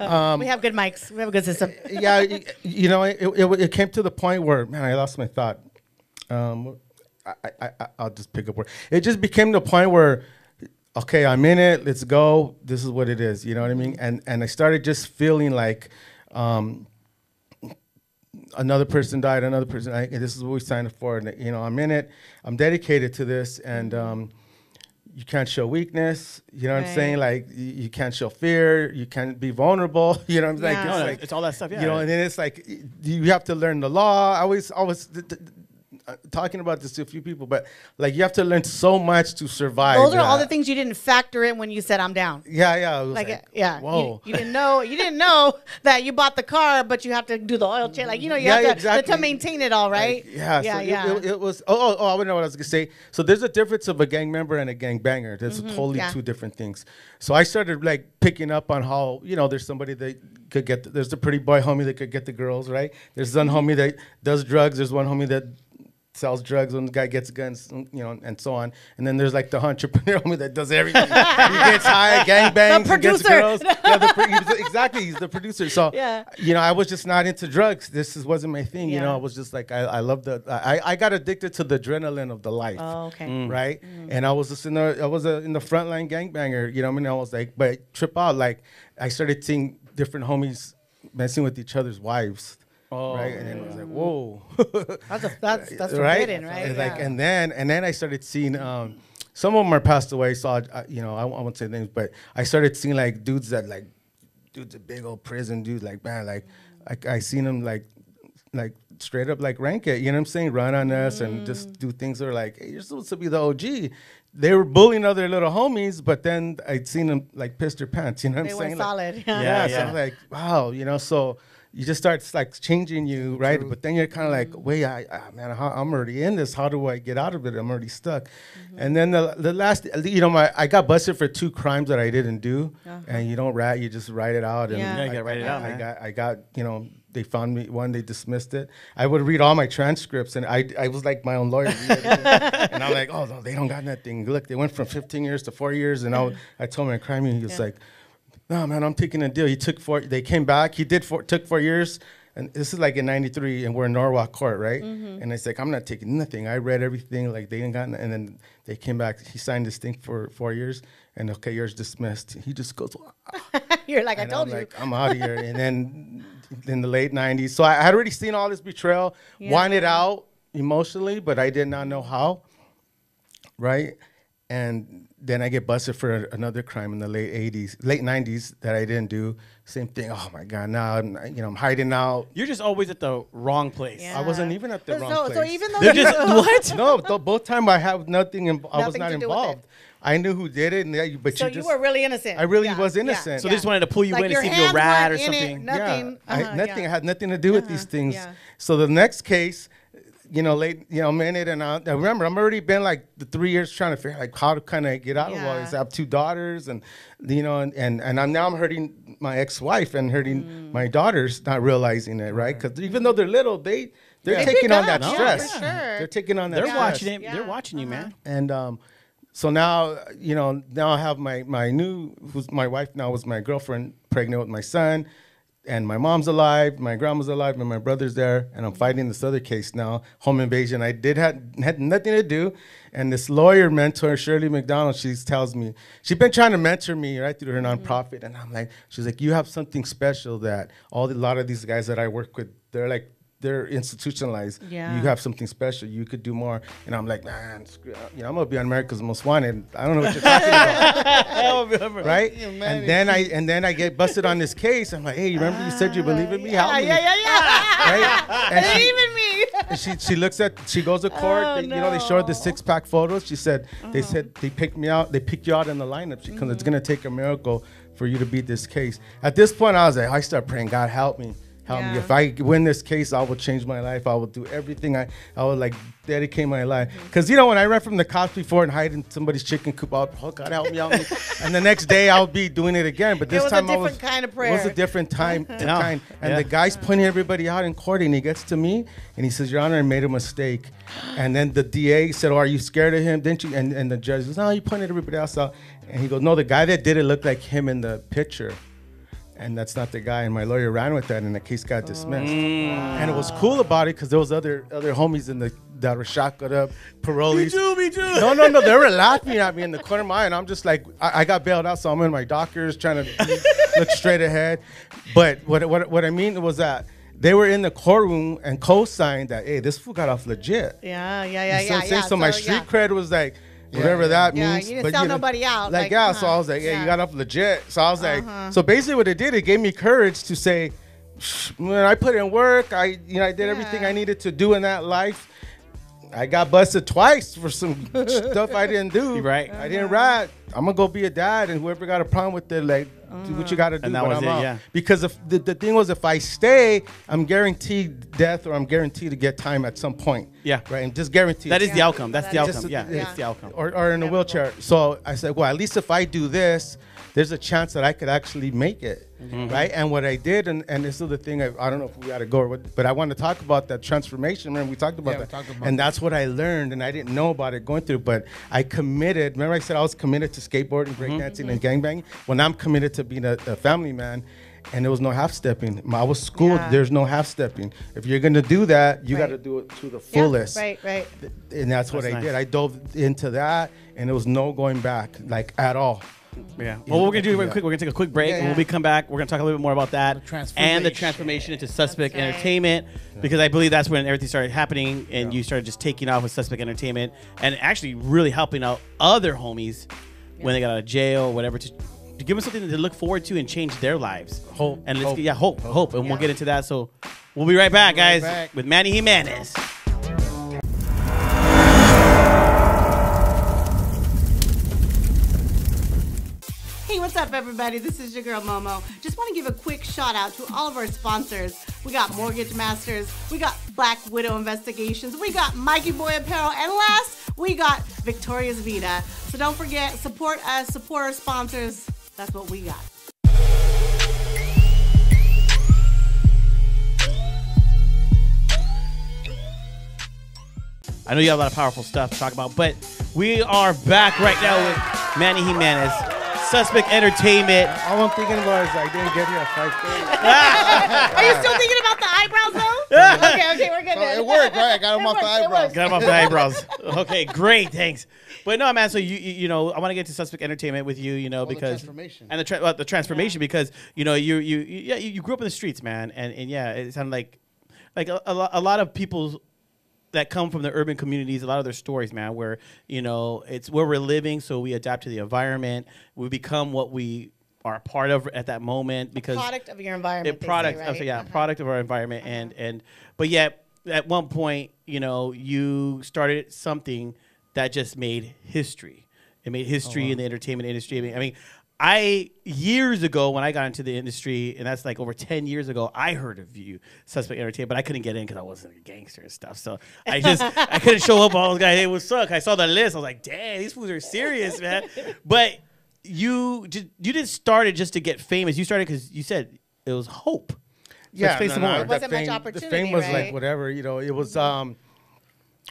Um, we have good mics. We have a good system. yeah, y- you know, it, it, it came to the point where, man, I lost my thought. Um, I, I, I, I'll just pick up where it just became the point where, okay, I'm in it. Let's go. This is what it is. You know what I mean? And and I started just feeling like, um, another person died. Another person. I, this is what we signed up for. And you know, I'm in it. I'm dedicated to this. And um, you can't show weakness. You know what I'm saying? Like you, you can't show fear. You can't be vulnerable. You know what I'm saying? Yeah. It's No, no, like- it's all that stuff. Yeah. you know, and then it's like you have to learn the law. I always, always, th- th- talking about this to a few people, but like you have to learn so much to survive. Those are all the things you didn't factor in when you said I'm down. Yeah, yeah. Like, like, uh, yeah, Whoa. You, didn't know you didn't know that you bought the car, but you have to do the oil change. Like you know, you Yeah, have to, exactly. to maintain it all, right? Like, yeah, yeah, so yeah. It, it, it was. Oh, oh, oh, I know what I was gonna say. So there's a difference of a gang member and a gang banger. There's totally Mm-hmm. yeah. two different things. So I started like picking up on how you know there's somebody that could get. The, there's the pretty boy homie that could get the girls right. There's one homie that does drugs. There's one homie that sells drugs when the guy gets guns, you know, and so on. And then there's like the entrepreneur homie that does everything. he gets high, gang bangs, he gets producer. girls. Yeah, the pro- exactly, he's the producer. So Yeah. you know, I was just not into drugs. This is, wasn't my thing. You know, I was just like, I, I love the, I, I got addicted to the adrenaline of the life. Oh, okay. Mm. Right. And I was just in the, I was a, in the frontline gangbanger. You know, what I mean, I was like, but trip out. Like, I started seeing different homies messing with each other's wives. Oh. Right. And then it was like, whoa. That's a, that's that's right? forbidden, right? And Like, Yeah. and then and then I started seeing um, some of them are passed away. So I, I- you know, I, won't- I won't say names, but I started seeing like dudes that like dudes a big old prison dude. Like man, like I, I seen them like like straight up like rank it. You know what I'm saying? Run on us and just do things that are like, hey, you're supposed to be the OG. They were bullying other little homies, but then I'd seen them like piss their pants. You know what They I'm went saying? Like, solid. yeah, Yeah, so. I'm like, wow, you know, so you just start like changing you, right? But then you're kind of like, mm-hmm. wait, I, I man, how, I'm already in this. How do I get out of it? I'm already stuck. Mm-hmm. And then the the last, you know, my I got busted for two crimes that I didn't do, uh-huh. and you don't rat, you just write it out. And Yeah. Yeah, you I- gotta write it out, I man. got, I got, you know. They found me one. They dismissed it. I would read all my transcripts, and I, I was like my own lawyer. and I'm like, oh no, they don't got nothing. Look, they went from 15 years to four years, and I, was- I told my crime, and he was like, no man, I'm taking a deal. He took four. They came back. He did four. Took four years, and this is like in '93, and we're in Norwalk Court, right? Mm-hmm. And it's like I'm not taking nothing. I read everything. Like they didn't got, and then they came back. He signed this thing for four years, and okay, yours dismissed. He just goes, You're like I told I'm you. like, I'm out of here. and then in the late '90s, so I had already seen all this betrayal, wanted out emotionally, but I did not know how. Right, and then I get busted for another crime in the late '80s, late '90s that I didn't do. Same thing. Oh my God! Now I'm, you know, I'm hiding out. You're just always at the wrong place. Yeah. I wasn't even at the so, wrong so, place. so even though They're just what? no, th- both time I have nothing. Im- I was not to do with it. involved. I knew who did it, and yeah, you- but so you you, were really innocent. I really Yeah, was yeah, innocent. So they just wanted to pull you Like in your and see if you're a rat or weren't it, something. Nothing. Yeah, Uh-huh, nothing. yeah. I had nothing to do with these Uh-huh, things. yeah. So the next case, you know, late, you know, minute and out. I remember, I'm already been like the three years trying to figure out like how to kind of get out of all Yeah. this. I have two daughters, and you know, and and, and I'm now I'm hurting my ex-wife and hurting Mm. my daughters, not realizing it, right? Because even though they're little, they they're Yeah. Taking on that up, yeah, stress. sure. They're taking on that. They're stress. watching it. Yeah. They're watching you, man. And um, so now, you know, now I have my my new, who's my wife now was my girlfriend, pregnant with my son, and my mom's alive, my grandma's alive, and my brother's there, and I'm fighting this other case now, home invasion. I did had had nothing to do, and this lawyer mentor Shirley McDonald, she tells me she's been trying to mentor me right through her mm-hmm. nonprofit, and I'm like, she's like, you have something special that all the, a lot of these guys that I work with, they're like. They're institutionalized. Yeah. You have something special. You could do more. And I'm like, man, screw, you know, I'm gonna be on America's Most Wanted. I don't know what you're talking about, right? And then I and then I get busted on this case. I'm like, hey, you remember you said you believe in me? Help Yeah, me, yeah, yeah, yeah. right? And she, Even me. and she she looks at she goes to court. Oh, they, You know, they showed the six pack photos. She said Uh-huh. they said they picked me out. They picked you out in the lineup because Mm-hmm. it's gonna take a miracle for you to beat this case. At this point, I was like, I start praying, God help me. Help me. If I win this case, I will change my life. I will do everything. I, I will like dedicate my life. Mm-hmm. Because you know, when I ran from the cops before and hide in somebody's chicken coop, I'll, oh God help me, help me. and the next day I'll be doing it again. But this was a time I was different kind of prayer. It was a different time. to Yeah. kind. And Yeah. the guy's pointing everybody out in court, and he gets to me, and he says, "Your Honor, I made a mistake." And then the DA said, "Oh, are you scared of him? Didn't you?" And, and the judge goes, "No, you pointed everybody else out." And he goes, "No, the guy that did it looked like him in the picture." And that's not the guy. And my lawyer ran with that, and the case got dismissed. Mm. And it was cool about it because there was other other homies in the that were shotgun up, parolees. me too. Me too. No, no, no. They were laughing at me in the corner of my eye, and I'm just like, I, I got bailed out, so I'm in my Dockers trying to look straight ahead. But what, what, what I mean was that they were in the courtroom and co-signed that, hey, this fool got off legit. Yeah, yeah, You yeah, see yeah. what I'm saying? yeah. So my street yeah. cred was like, whatever that Yeah, means. you didn't but sell know, nobody out, Like, like, yeah, so uh-huh, I was like, yeah, yeah. Uh-huh. you got off legit. So I was like, so basically what it did, it gave me courage to say, when I put in work, I, you know, I did everything I needed to do in that life I got busted twice for some stuff I didn't do. Right. I didn't ride. I'm gonna go be a dad, and whoever got a problem with it, like, do what you gotta mm. do. And that but was I'm it, out. yeah. Because if the, the thing was, if I stay, I'm guaranteed death, or I'm guaranteed to get time at some point. Yeah. Right. And just guaranteed. That is the Yeah. outcome. That's the That is- outcome. Just- Yeah, yeah. it's the outcome. or, or in a wheelchair. So I said, well, at least if I do this, there's a chance that I could actually make it, Mm-hmm. right? And what I did, and, and this is the thing, I, I don't know if we got to go, or what, but I want to talk about that transformation. Remember, we talked about Yeah, that. talked about and that. that's what I learned, and I didn't know about it going through, but I committed. Remember, I said I was committed to skateboarding, Mm-hmm. breakdancing, and gangbanging? Well, I'm committed to being a, a family man. And there was no half stepping. I was schooled. Yeah. There's no half stepping. If you're gonna do that, you Right. got to do it to the Yeah, fullest right, right. and that's what That's I nice. did. I dove into that, and there was no going back, like at all. Yeah. Well, what we're gonna do real quick. We're gonna take a quick break, Yeah, and yeah. when we come back, we're gonna talk a little bit more about that The and the transformation. transformation into Suspect right. Entertainment, because I believe that's when everything started happening, and you started just taking off with Suspect Entertainment, and actually really helping out other homies when they got out of jail, or whatever, to, to give them something to look forward to and change their lives. Hope, And let's hope, get, yeah, hope, hope, and we'll get into that. So we'll be right back, Right guys, back. with Manny Jimenez. Hey, what's up, everybody? This is your girl Momo. Just want to give a quick shout out to all of our sponsors. We got Mortgage Masters, we got Black Widow Investigations, we got Mikey Boy Apparel, and last, we got Victorious Vida. So don't forget, support us, support our sponsors. That's what we got. I know you have a lot of powerful stuff to talk about, but we are back right now with Manny Jimenez, Suspect Entertainment. All I'm thinking about is I didn't get here at 5:30. Are you still thinking about the eyebrows though? okay, okay, we're good. So it worked, right? I got him It off the eyebrows. Got him off the eyebrows. Okay, great, thanks. But no, man. So you you you know, I want to get to Suspect Entertainment with you, you know, the because transformation. and the tra- well, the transformation because you know you you you- yeah you, you grew up in the streets, man, and and yeah, it sounded like like a, a, lot, a lot of people that come from the urban communities, a lot of their stories, man, where you know it's where we're living, so we adapt to the environment, we become what we are a part of at that moment because Product of your a environment. say, product right? of yeah Uh-huh. product of our environment and and but yet at one point you know you started something that just made history it made history in the entertainment industry I mean, I mean I years ago when I got into the industry and that's like over 10 years ago I heard of you suspect entertainment but I couldn't get in because I wasn't a gangster and stuff so I just I couldn't show up all those guys hey what's up I saw the list I was like damn, these fools are serious man but you just you didn't start it just to get famous you started because you said it was hope yeah, explain some more. It wasn't the much fame, opportunity, The fame was right? like whatever, you know. It was um.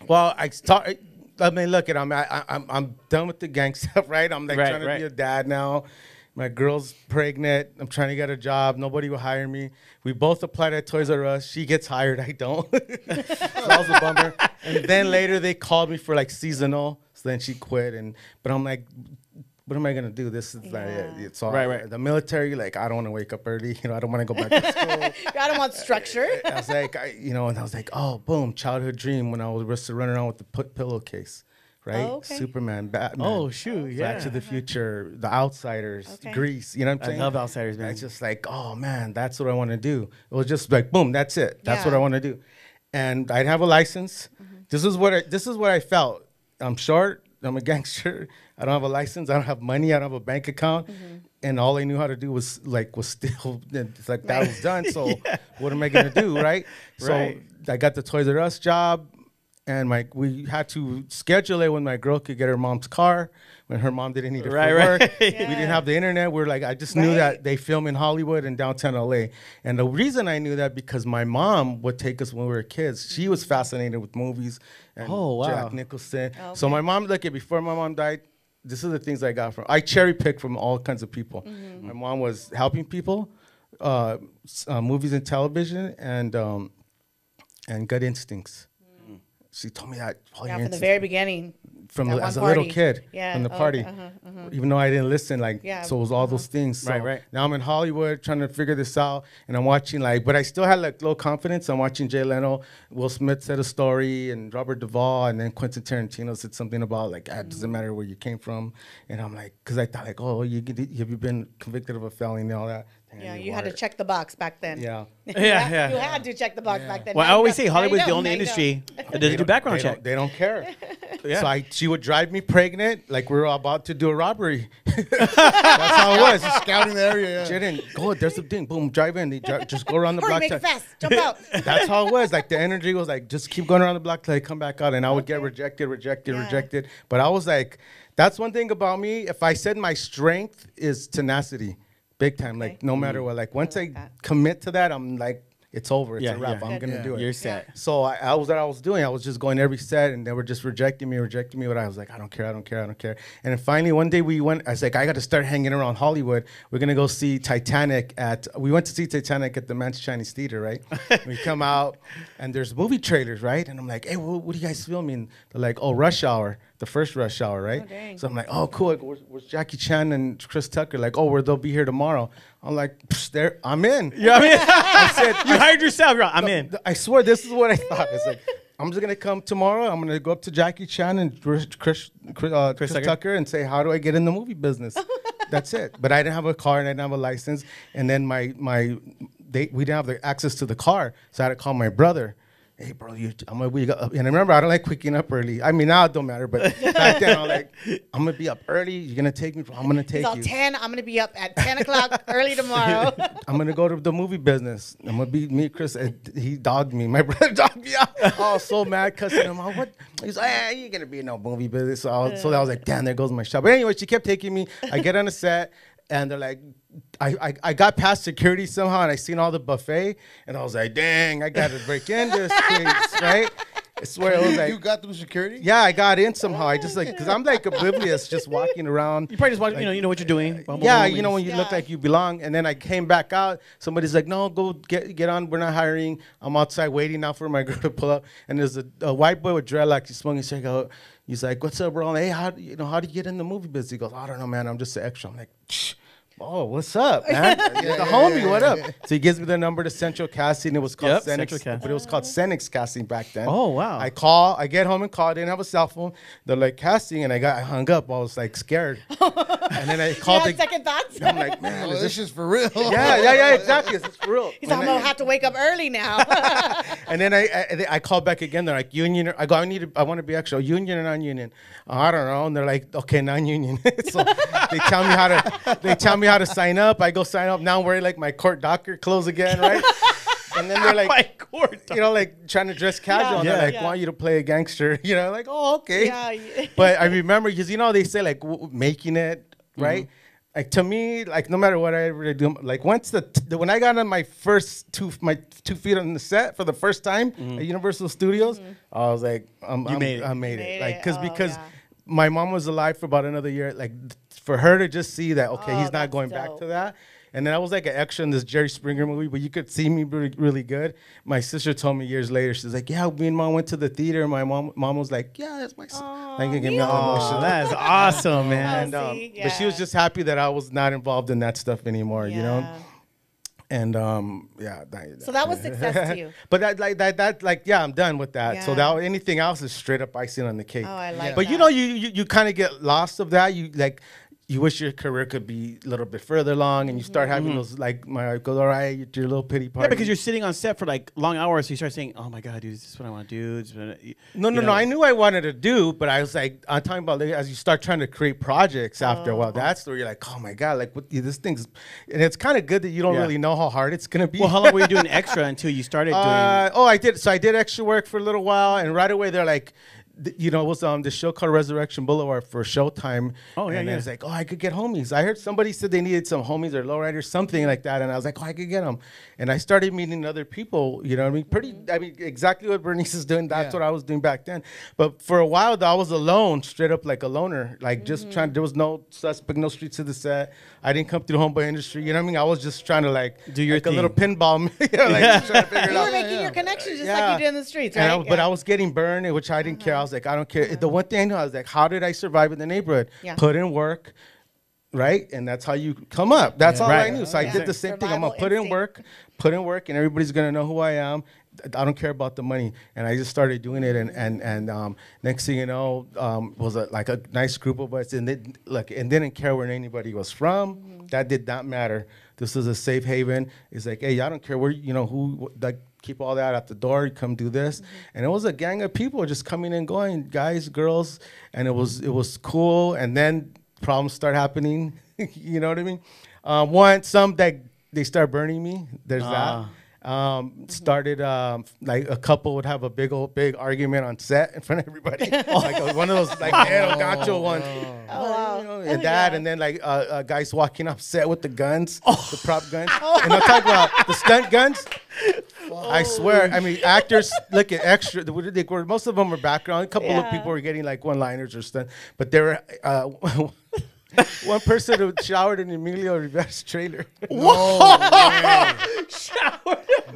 Well, I start. I mean, look at I'm I, I'm I'm done with the gang stuff, right? I'm like Right, trying to right. be a dad now. My girl's pregnant. I'm trying to get a job. Nobody will hire me. We both applied at Toys R Us. She gets hired. I don't. so that was a bummer. And then later they called me for like seasonal. So then she quit. And but I'm like, what am I gonna do? This is like it's all Right, right. The military, like I don't want to wake up early. You know, I don't want to go back to school. I don't want structure. I was like, I, you know, and I was like, oh, boom, childhood dream when I was just running around with the put pillowcase, right? Oh, okay. Superman, Batman. Oh, shoot, yeah. Back to the uh-huh. Future, The Outsiders, Okay. Grease. You know what I'm saying? I love Outsiders, man. It's just like, oh man, that's what I want to do. It was just like, boom, that's it. That's what I want to do. And I'd have a license. Mm-hmm. This is what I, this is what I felt. I'm short. I'm a gangster. I don't have a license. I don't have money. I don't have a bank account. Mm-hmm. And all I knew how to do was like was still it's like that was done. So what am I gonna do, right? So Right. I got the Toys R Us job, and my we had to schedule it when my girl could get her mom's car when her mom didn't need it Right, for right. work. We didn't have the internet. We are like, I just knew that they film in Hollywood and downtown LA. And the reason I knew that because my mom would take us when we were kids. She was fascinated with movies and Oh, wow. Jack Nicholson. So my mom, look at before my mom died, this is the things I got from. I cherry picked from all kinds of people. My mom was helping people, uh, uh, movies and television, and um, and gut instincts. She told me that. Yeah, your from the very beginning. From the, as a one little kid Yeah, from the oh, party, uh-huh, uh-huh. even though I didn't listen. Like, Yeah, so it was all those things. So Right, right. Now I'm in Hollywood trying to figure this out, and I'm watching like, but I still had like low confidence. I'm watching Jay Leno, Will Smith said a story, and Robert Duvall, and then Quentin Tarantino said something about like, ah, it doesn't matter where you came from, and I'm like, because I thought like, oh, you get- have you been convicted of a felony and all that? Yeah, you you had to check the box back then. Yeah. You Yeah, had- yeah. You had to check the box back then. Well, Now I always don't. say Hollywood's the only Now you don't. industry that doesn't do background they check. Don't, they don't care. Yeah. So I, she would drive me pregnant, like we were about to do a robbery. That's how it was. Scouting the area. Yeah. She didn't go. There's a thing. Boom, drive in. They dri- just go around the Hurry, block. make it fast. Jump out. That's how it was. Like the energy was like, just keep going around the block till I come back out, and I would get rejected, rejected, Yeah. rejected. But I was like, that's one thing about me. If I said my strength is tenacity, big time. Like Okay. no matter what. Like once I, like that. commit to that, I'm like, it's over. It's Yeah, a wrap. yeah. I'm gonna Yeah. do it. You're set. So I, I was what I was doing. I was just going every set, and they were just rejecting me, rejecting me. But I was like, I don't care, I don't care, I don't care. And then finally, one day we went. I was like, I got to start hanging around Hollywood. We're gonna go see Titanic at. We went to see Titanic at the Manchester Chinese Theater, right? we come out, and there's movie trailers, right? And I'm like, Hey, what, what are you guys filming? They're like, Oh, Rush Hour, the first Rush Hour, right? Oh, dang. so I'm like, Oh, cool. Like, where's, where's Jackie Chan and Chris Tucker? Like, Oh, where they'll be here tomorrow. I'm like, there, I'm in. You know what I mean? I said, you hired yourself. You're I'm in. I swear, this is what I thought. It's like, I'm just gonna come tomorrow. I'm gonna go up to Jackie Chan and Chris, Chris, Chris, uh, Chris Tucker? Tucker. and say, how do I get in the movie business? That's it. But I didn't have a car and I didn't have a license. And then my my, they we didn't have the access to the car, so I had to call my brother. Hey, bro, you, I'm gonna be up. And I remember I don't like waking up early. I mean, now it don't matter, but back then I'm like, I'm gonna be up early. You're gonna take me. I'm gonna take It's all you. 10. I'm going to be up at 10 o'clock early tomorrow. I'm gonna go to the movie business. I'm gonna be me, Chris. uh, He dogged me. My brother dogged me out. I was so mad, cussing him out. What? He's like, eh, you ain't gonna be in no movie business. So I, was, so I was like, damn, there goes my shot. But anyway, she kept taking me. I get on the set, and they're like, I, I, I got past security somehow, and I seen all the buffet, and I was like, dang, I gotta break in this place, right? I swear it was You, like. you got through security? yeah, I got in somehow. I just like, cause I'm like oblivious, just walking around. You probably just want, you know, you know what you're doing. Boom, boom, Yeah, boom, you know when you look like you belong, and then I came back out. Somebody's like, "No, go get get on. We're not hiring." I'm outside waiting now for my girl to pull up, and there's a, a white boy with dreadlocks. He's smoking a cigarette. He's like, "What's up, bro?" I'm like, hey, how do you know how do you get in the movie business? He goes, "I don't know, man. I'm just an extra." I'm like, Shh. "Oh, what's up, man? You're the homie. what up?" So he gives me the number to Central Casting. It was called Yep, Cenex, Central Casting. but it was called Cenex Casting back then. Oh, wow. I call, I get home and call. I didn't have a cell phone. They're like casting, and I got I hung up. I was like scared, and then I you called had the. second thoughts? I'm like, man, Oh, is this this is for real. yeah, yeah, yeah, exactly. It's for real. He's like, I'm going to have to wake up early now. and then I, I I called back again. They're like, union. I go, I need. To, I want to be extra. Union or non-union? "Oh, I don't know. And they're like, okay, non-union. so they tell me how to. They tell me how to sign up. I go sign up. Now I'm wearing like my court docker clothes again, right? and then they're like, My court. you know, like trying to dress casual. and they're like, Yeah. want you to play a gangster. You know, like, oh, okay. Yeah, yeah. but I remember because you know they say like w- making it Mm-hmm. right. Like to me, like no matter what I ever do, like once the, the when I got on my first two my two feet on the set for the first time at Universal Studios, I was like, I'm, Mm-hmm. You I'm- made it. I made, Made it. Like because Oh, because yeah. my mom was alive for about another year. Like th- for her to just see that okay, Oh, he's not that's going back to that. And then I was like an extra in this Jerry Springer movie, but you could see me really, really good. My sister told me years later, she's like, "Yeah, me and mom went to the theater." And my mom, mom was like, "Yeah, that's my son." Like, it give me all emotional. that's awesome, man. And, um, see? But she was just happy that I was not involved in that stuff anymore, you know. And um, yeah. That, So that was success to you. But that, like that, that, like, yeah, I'm done with that. So that anything else is straight up icing on the cake. Oh, I like But you know, you you, you kind of get lost of that. You like. You wish your career could be a little bit further along, and you start having those like my goes all right, your little pity party. Mm-hmm. Yeah, because you're sitting on set for like long hours, so you start saying, "Oh my god, dude, this is what I want to do." This is what I-" No, you no, know? no. I knew I wanted to do, but I was like, I'm talking about like, as you start trying to create projects after a while. That's where you're like, oh my god, like what, this thing's, and it's kind of good that you don't Yeah. really know how hard it's gonna be. Well, how long were you doing extra until you started doing? Uh, oh, I did. So I did extra work for a little while, and right away they're like, th- you know, it was um the show called Resurrection Boulevard for Showtime. Oh, yeah, and yeah. It's like, oh, I could get homies. I heard somebody said they needed some homies or lowriders, something like that, and I was like, oh, I could get them. And I started meeting other people. You know, what I mean, pretty. I mean, exactly what Bernice is doing. That's Yeah. what I was doing back then. But for a while, though, I was alone, straight up like a loner, like just trying. There was no suspect, no streets to the set. I didn't come through the homeboy industry. You know what I mean? I was just trying to like Do your like a little pinball. you know, like, just trying to figure it You out. were making your connections just like you did in the streets, And right? I was- But I was getting burned, which I didn't care. I was like, I don't care. The uh-huh. one thing I knew, I was like, how did I survive in the neighborhood? Yeah. Put in work, right? And that's how you come up. That's all I knew. So I did the same thing. I'm gonna put in work, put in work, and everybody's gonna know who I am. I don't care about the money, and I just started doing it, and and and um, next thing you know, um, was a, like a nice group of us, and they like and didn't care where anybody was from, That did not matter. This is a safe haven. It's like, hey, I don't care where you know who like keep all that at the door. Come do this, and it was a gang of people just coming and going, guys, girls, and it was it was cool. And then problems start happening. you know what I mean? Uh, one, some that they start burning me. There's that. Um, started um, like a couple would have a big old big argument on set in front of everybody, like uh, one of those like El Gacho ones. Oh, You know, wow. and that, and then like uh, uh, guys walking off set with the guns, oh. the prop guns, and I'm talking about the stunt guns. I swear, I mean, actors look at extra. What did they were? Most of them are background. A couple of people were getting like one-liners or stuff, but they were. Uh, one person who showered in Emilio Rivera's trailer.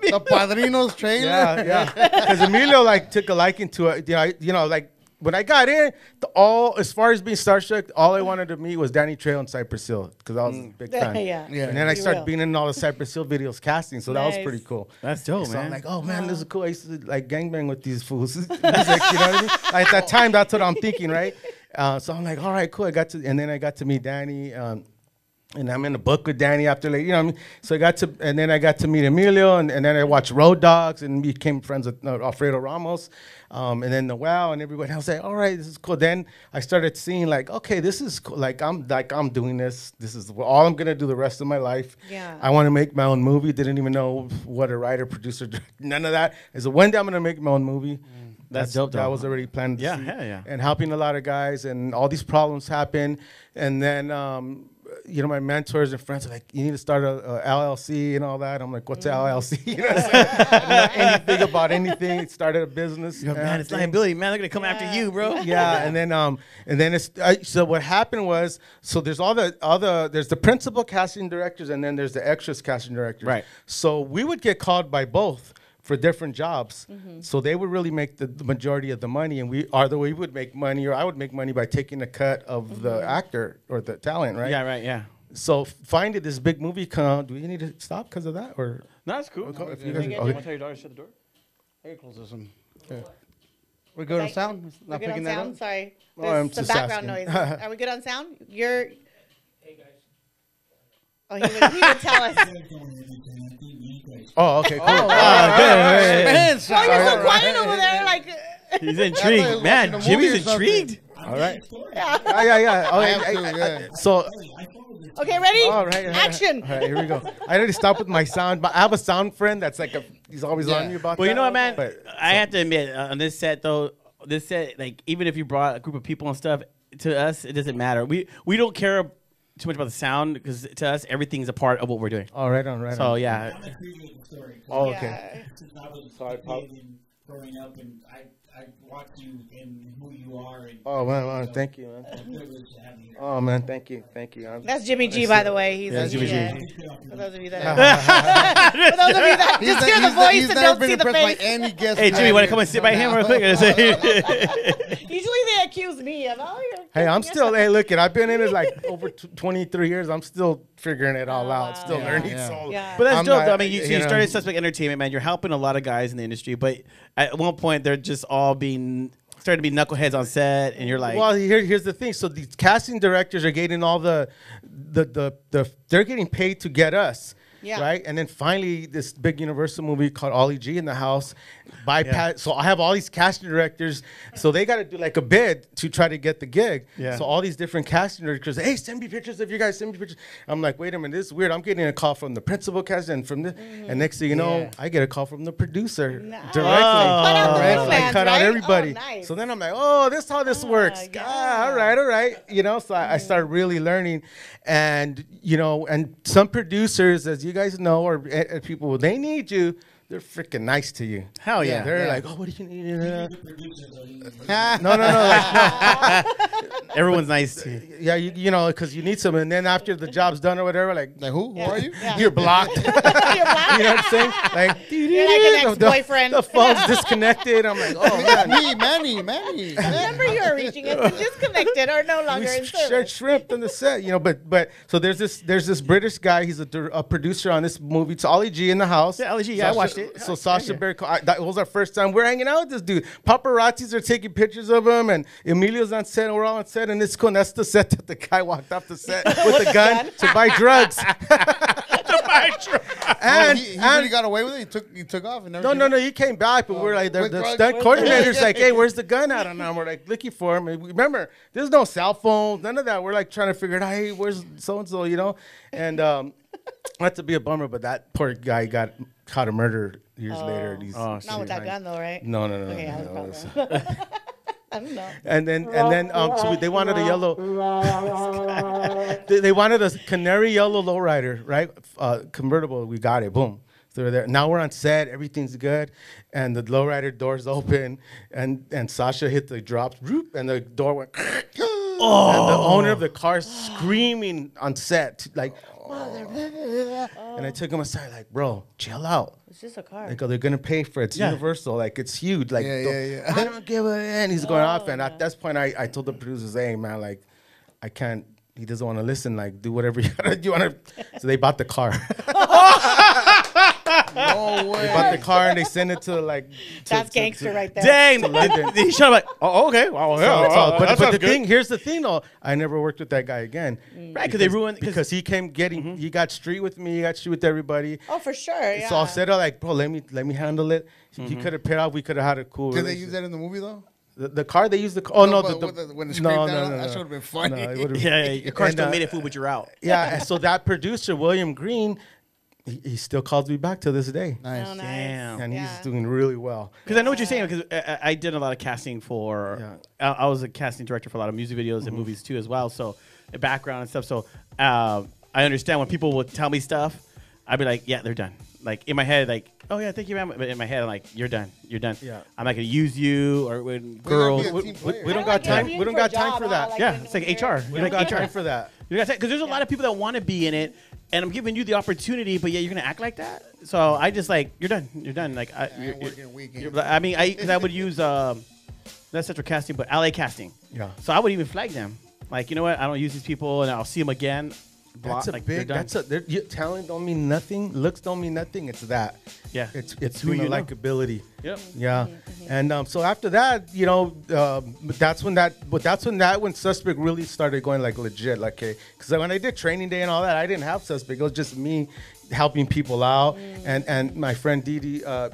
The Padrino's trailer. Yeah, yeah. Because Emilio like took a liking to it. You know, I, you know, like when I got in, the, all as far as being starstruck, all I wanted to meet was Danny Trejo and Cypress Hill because I was a mm. big fan. Yeah. Yeah. And then I started will. being in all the Cypress Hill videos casting, so that was pretty cool. That's dope, So man. I'm like, oh man, this is cool. I used to like gangbang with these fools. Like, you know what I mean? At that time, that's what I'm thinking, right? Uh, so I'm like, all right, cool. I got to, and then I got to meet Danny. Um, and I'm in the book with Danny after like you know what I mean? so I got to and then I got to meet Emilio and, and then I watched Road Dogs and became friends with uh, Alfredo Ramos um, and then the Wow and everybody I was like all right this is cool then I started seeing like okay this is cool like I'm like I'm doing this this is all I'm gonna do the rest of my life Yeah. I want to make my own movie didn't even know what a writer producer none of that is one day I'm gonna make my own movie That's dope, that was already planned to Yeah, see. hell yeah. and helping a lot of guys and all these problems happen and then um, you know my mentors and friends are like you need to start a, a LLC and all that I'm like what's a LLC you know what I'm saying? Don't anything about anything started a business Yo, man, it's liability, man. They're gonna come after you, bro. yeah, and then um, and then it's I, so what happened was so there's all the other there's the principal casting directors and then there's the extras casting directors. Right. So we would get called by both for different jobs. Mm-hmm. So they would really make the, the majority of the money, and we either we would make money or I would make money by taking a cut of the Mm-hmm. actor or the talent, right? Yeah, right. Yeah. So finally, this big movie come. Do we need to stop because of that, or No, that's cool. Okay, if you You guys- guys- okay. wanna tell your daughter to shut the door? Hey, close this one. Okay. We're good on sound? It's We're Not good on picking that sound. up? Sorry, Oh, there's I'm some just background noise. Are we good on sound? You're. Hey guys. Oh, he would, he would tell us. oh, okay, cool. Ah, good. Man, Oh, you're so quiet over there, like. He's intrigued. was Man, watching a movie Jimmy's intrigued. all right. Yeah. Yeah, yeah, yeah. Oh, I I- have to, yeah. so Okay, ready? All right. Action. All right, here we go. I already stopped with my sound, but I have a sound friend that's like a, he's always Yeah. on you about Well, you know what, man? But, I have to admit, uh, on this set though, this set, like, even if you brought a group of people and stuff, to us, it doesn't matter. We we don't care too much about the sound because to us, everything's a part of what we're doing. oh, right on, right So on. yeah, Oh, okay. Yeah. Since I Sorry, Pop. growing up, and I, I watched you and who you are. And Oh, man, man, thank you, man. It's a privilege to have you. Oh, man, thank you, thank you. I'm- That's Jimmy G, by the way. He's Yeah, a Jimmy G. DJ. For those of you that, for those of you that He's just ne- hear the he's voice he's and don't see the face. by any guest. hey Jimmy, want to come and sit by him real quick? Usually they accuse me of, oh, you're. Hey, I'm still, hey, look, it. I've been in it like over t- 23 years. I'm still figuring it all out, still wow. learning. Yeah. So, Yeah. But that's I'm dope. not- though. I mean, you, so you, know. started Suspect Entertainment, man. You're helping a lot of guys in the industry, but at one point they're just all being starting to be knuckleheads on set, and you're like, Well, here, here's the thing. So these casting directors are getting all the, the, the, the, they're getting paid to get us. Yeah. Right. And then finally, this big Universal movie called Ali G in the house bypass. So I have all these casting directors. So they got to do like a bid to try to get the gig. Yeah. So all these different casting directors, hey, send me pictures of you guys. Send me pictures. I'm like, wait a minute, this is weird. I'm getting a call from the principal cast and from the, mm-hmm. and next thing you know, Yeah. I get a call from the producer Nice. directly. Cut out the Right? middleman, I cut out right? Oh, everybody. nice. So then I'm like, oh, this is how this ah, works. yeah. Ah, all right, all right. You know, so I, I mm-hmm. started really learning, and you know, and some producers, as you guys know, or uh, people, they need you. They're freaking nice to you. hell yeah. They're Yeah. like, oh, what do you need? Uh, The producers are you. no, no, no. Like, Everyone's nice. To you. Yeah, you, you know, because you need some, and then after the job's done or whatever, like, Like who? Who are you? Yeah. you're blocked. you know You're black. what I'm saying? Like, You're like an the- ex-boyfriend. The, phone's disconnected. I'm like, oh man. me, Manny, Manny. Remember you are reaching us and disconnected or no longer in we shared service. shrimp on the set, you know. But but so there's this there's this British guy. He's a, a producer on this movie. It's Ali G in the house. Yeah, Ali G, yeah, I watched it, shit. So Sacha Baron Cohen, I- that was our first time. We're hanging out with this dude. Paparazzis are taking pictures of him, and Emilio's on set, and we're all on set, and it's cool. And that's the set that the guy walked off the set with a gun to buy drugs. To buy drugs and And, he, he and- really got away with it. He took he took off and no, no, no. He came back, but we're like, the, the stunt coordinator's like, hey, where's the gun at? And we're like looking for him. And remember, there's no cell phones, none of that. We're like trying to figure it out. Hey, where's so and so? You know, and um, not to be a bummer, but that poor guy got caught a murder years later. and he's- Oh, Not with that he's- gun though, right? No, no, no, Okay, no, I no, no. probably. I don't know. And then and then um, so we- they wanted a yellow. they, they wanted a canary yellow lowrider, right? Uh, convertible. We got it. Boom. So we're there. Now we're on set. Everything's good, and the lowrider doors open, and and Sacha hit the drops, and the door went. Oh. And the owner of the car screaming on set, like, Oh. and I took him aside, like, bro, chill out. It's just a car. Like, oh, they're gonna pay for it. It's Yeah. universal. Like, it's huge. Like, Yeah, don't- yeah, yeah. I don't give a. And he's going off. And Oh, at this point, I, I told the producers, hey, man, like, I can't. He doesn't want to listen. Like, do whatever you gotta do. You want to? So they bought the car. No way. they bought the car and they sent it to like. to- That's to- gangster to- right there. Dang, To London. he shut up like, oh, oh okay, wow, So- yeah, so- wow, but but the good. thing here's the thing though I never worked with that guy again mm. Right, 'cause they ruined- 'cause- because he came getting mm-hmm. he got street with me he got street with everybody Oh, for sure. Yeah. it's all set up like bro let me let me handle it he, mm-hmm. he could have paid off we could have had a cool Did they use that in the movie though? the, the car they used the car oh No, no, the, the, the- when it no, scraped no, no, that no. should've been funny. No, it Yeah, yeah, your car And, still uh, made it food, but you're out. yeah and so that producer William Green he, he still calls me back to this day Nice. Oh, nice. Damn. and Yeah. he's doing really well Because I know what you're saying. Because I, I did a lot of casting for. Yeah. I, I was a casting director for a lot of music videos and movies too, as well. So, the background and stuff. So, uh, I understand when people will tell me stuff. I'd be like, "Yeah, they're done." Like in my head, like, "Oh yeah, thank you, man." But in my head, I'm like, "You're done. You're done." Yeah. I'm not gonna use you or when girls. we, we- we don't got time we don't for got time for that yeah, it's like HR. we don't got time for that Because there's a lot of people that want to be in it, and I'm giving you the opportunity, but yeah, you're gonna act like that. So I just like you're done. You're done. Like I, you're, you're- I mean, I cause I would use um, not central casting, but LA casting. Yeah. So I would even flag them. Like you know what? I don't use these people, and I'll see them again. Blah, That's a like, big. That's a. they're- Talent don't mean nothing. Looks don't mean nothing. It's that. Yeah. It's It's it's who who you you know. likability. Yep. Yeah. And um, so after that, you know, um, that's when that. But that's when that when suspect really started going like legit. Like, okay, because when I did training day and all that, I didn't have suspect. It was just me helping people out, and and my friend Dee Dee, uh,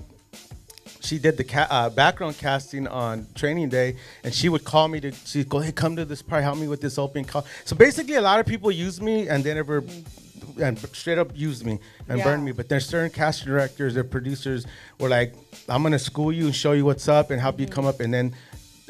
she did the ca- uh, background casting on training day and she would call me to she'd go hey come to this part help me with this open call. So basically a lot of people use me and they never and straight up used me and Yeah. burned me. But there's certain casting directors or producers were like i'm gonna school you and show you what's up and help you come up. And then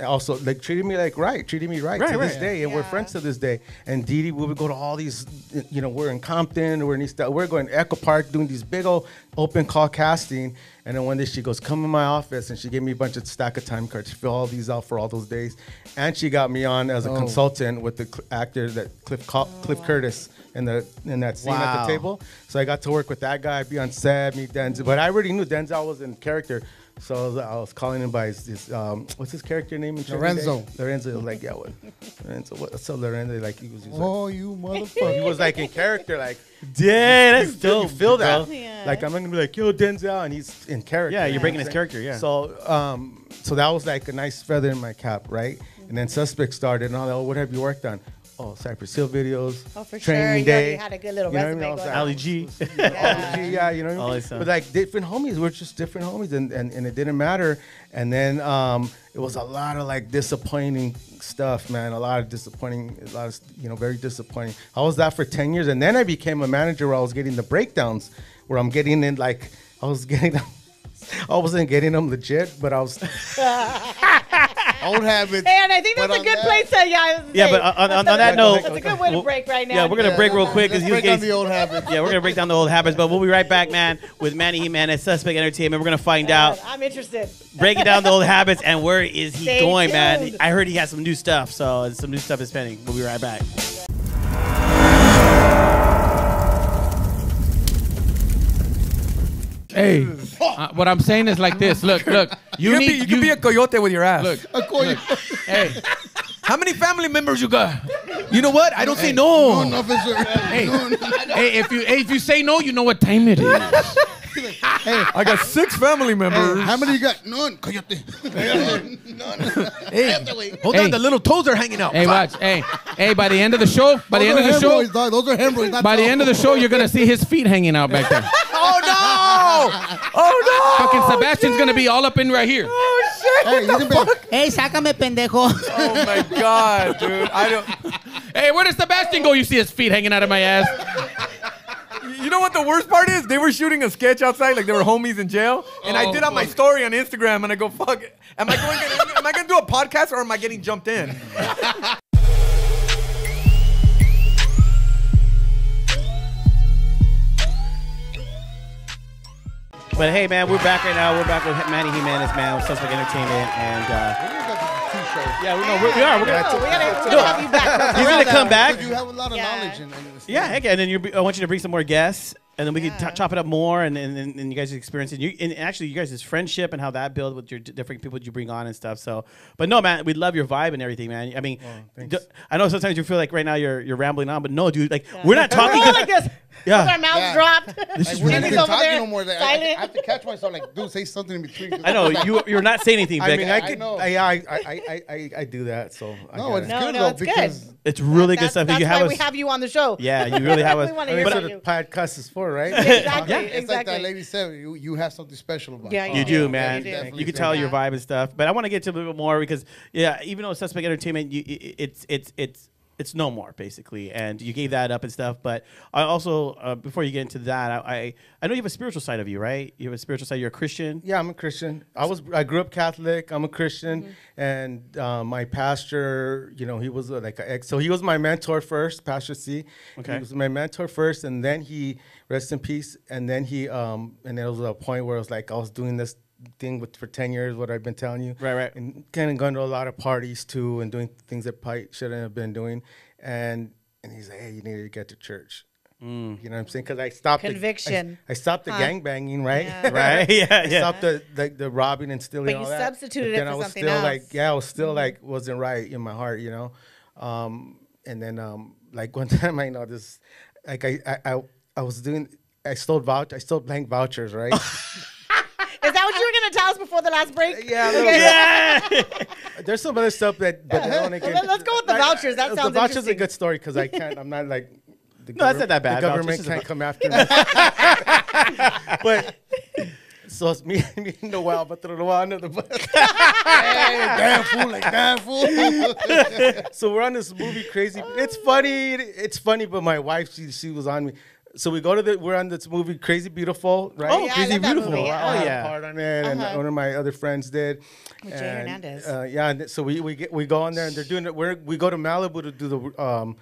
also like treated me like right treated me right, Right, to right. this day and we're friends to this day. And Dee Dee we would go to all these you know we're in Compton we're in East we're going to Echo Park doing these big old open call casting and then one day she goes come in my office and she gave me a bunch of stack of time cards. She filled all these out for all those days. And she got me on as a Oh. consultant with the cl- actor that Cliff Col- Cliff Curtis in the in that scene at the table. So I got to work with that guy be on set meet Denzel. But I already knew Denzel was in character so I was, I was calling him by his, his um, what's his character name in Training Day? Lorenzo. Lorenzo was like, yeah, what? Lorenzo, what's up, Lorenzo? Like, he was, he was like, Oh, you motherfucker. he was like in character, like, Yeah, that's you feel, you feel that. Yeah. Like, I'm not gonna be like, yo, Denzel, and he's in character. Yeah, you're you know breaking his character, yeah. So, um, so that was like a nice feather in my cap, right? And then Suspect started, and all that. Oh, what have you worked on? Oh, Cypress Hill videos. Oh, for Training sure. You Day. already had a good little You know what I mean? resume I was going like, on. Ali G. Yeah. You know what I mean? Always. But like different homies, we're just different homies, and, and, and it didn't matter. And then um, it was a lot of like disappointing stuff, man. A lot of disappointing, a lot of you know, very disappointing. I was that for ten years, and then I became a manager where I was getting the breakdowns, where I'm getting in like I was getting them. I wasn't getting them legit, but I was. Old habits. And I think But that's a good that- place to yeah. Yeah, say, but on- on- that's on that note- that's a good way to break right now. Yeah, we're gonna Yeah, break real let's quick because break down the old habits. Yeah, we're gonna break down the old habits, but we'll be right back, man, with Manny Jimenez, Suspect Entertainment. We're gonna find out, I'm interested. breaking down the old habits, and where is he Stay going, man? I heard he has some new stuff, so some new stuff is pending. We'll be right back. Hey, uh, what I'm saying is like this. Look, look. You, You, can, need be, you, can be a coyote with your ass. look. A coy- Hey, How many family members you got? You know what? I don't say Hey, no. No, no, officer. hey, No, no. hey. If you hey, if you say no, you know what time it is. Hey, I got six family members. How many you got? None. Cállate. None. None. Hey, hold Hey. on, the little toes are hanging out. Hey, watch. Hey, hey. By the end of the show, by the end of the show, hemorrhoids, dog. Those are hemorrhoids. not by the end of the show, you're gonna see his feet hanging out back there. Oh no! Oh no! Fucking oh, Sebastian's gonna be all up in right here. Oh, hey, you can be, Hey, sácame, pendejo. Oh my god, dude! I don't. Hey, where does Sebastian go? You see his feet hanging out of my ass. You know what the worst part is? They were shooting a sketch outside, like they were homies in jail, and I Oh, did on my story on Instagram, and I go, "Fuck, am I going? am I gonna do a podcast or am I getting jumped in?" But hey, man, we're back right now. We're back with Manny Jimenez, man, with Suspect Entertainment, and uh, yeah, we, no, we, we are. We're gonna, No, we gotta, we No. gotta have you back. He's gonna come back. You have a lot of Yeah. knowledge. And, and Yeah, heck yeah. And then you, I want you to bring some more guests, and then we can t- chop it up more, and and, and, and you guys experience it. You, and actually, you guys' friendship and how that built with your d- different people that you bring on and stuff. So, but no, man, we love your vibe and everything, man. I mean, d- I know sometimes you feel like right now you're you're rambling on, but no, dude, like we're not talking. We're like this. Yeah. With our mouths Yeah. dropped. This Like, is we're not really even talking there, no more. Like, I, I, have to catch myself. Like, dude, say something in between. I know you you're not saying anything, I mean, I I could. know. I, I, I, I, I, I do that. So No, gotta- it's No, good no, though it's good. it's really good stuff. that's you why have we have you on the show. Yeah, you really have we us. want to hear from what you. the podcast is for, right? Exactly. Yeah. it's exactly. like that lady said. You, you have something special about. Yeah, you. You You do, do, man. you You, can tell your vibe and stuff. But I want to get to a little bit more because, yeah, even though Suspect Entertainment, it's it's it's it's no more basically, and you gave that up and stuff. But I also, uh, before you get into that, I, I I know you have a spiritual side of you, right? You have a spiritual side. You're a Christian. Yeah, I'm a Christian. I was I grew up Catholic. I'm a Christian, Mm-hmm. and uh, my pastor, you know, he was uh, like a ex. So he was my mentor first, Pastor C. Okay. He was my mentor first, and then he rest in peace. And then he um and there was a point where it was like I was doing this thing with for ten years, what I've been telling you, Right, right. and kind of going to a lot of parties too, and doing things that probably shouldn't have been doing. And and he's like, hey, you need to get to church. Mm. You know what I'm saying? Because I stopped the- I- Conviction. I, stopped the Huh. gang banging, right? Yeah. Right? Yeah, yeah. I stopped the, the the robbing and stealing. But all you that. substituted But it then for I was something still else. like, yeah, I was still Mhm. like wasn't right in my heart, you know. Um, and then um, like one time I know this, like I I, I, I was doing. I stole vouch. I stole blank vouchers, right? Is that what you were going to tell us before the last break? Yeah, a Okay. bit. There's some other stuff that. But I don't Let- let's go with the vouchers. That the sounds vouchers interesting. a good story because I can't. I'm not like. The No, that's not that bad. the bad. government can't come after me. but so it's me, me and Noel, but the Noel under the bus. Hey, damn fool, like damn fool. so we're on this movie, crazy. It's funny. It's funny, but my wife, she she was on me. So we go to the. We're on this movie, Crazy Beautiful, right? Oh, Yeah, I Crazy love that Beautiful. movie, I had Oh a yeah. part on it, and Uh-huh. one of my other friends did. With Jay And, Hernandez. Uh, yeah, and so we we get we go on there, and they're doing it. We're we go to Malibu to do the um,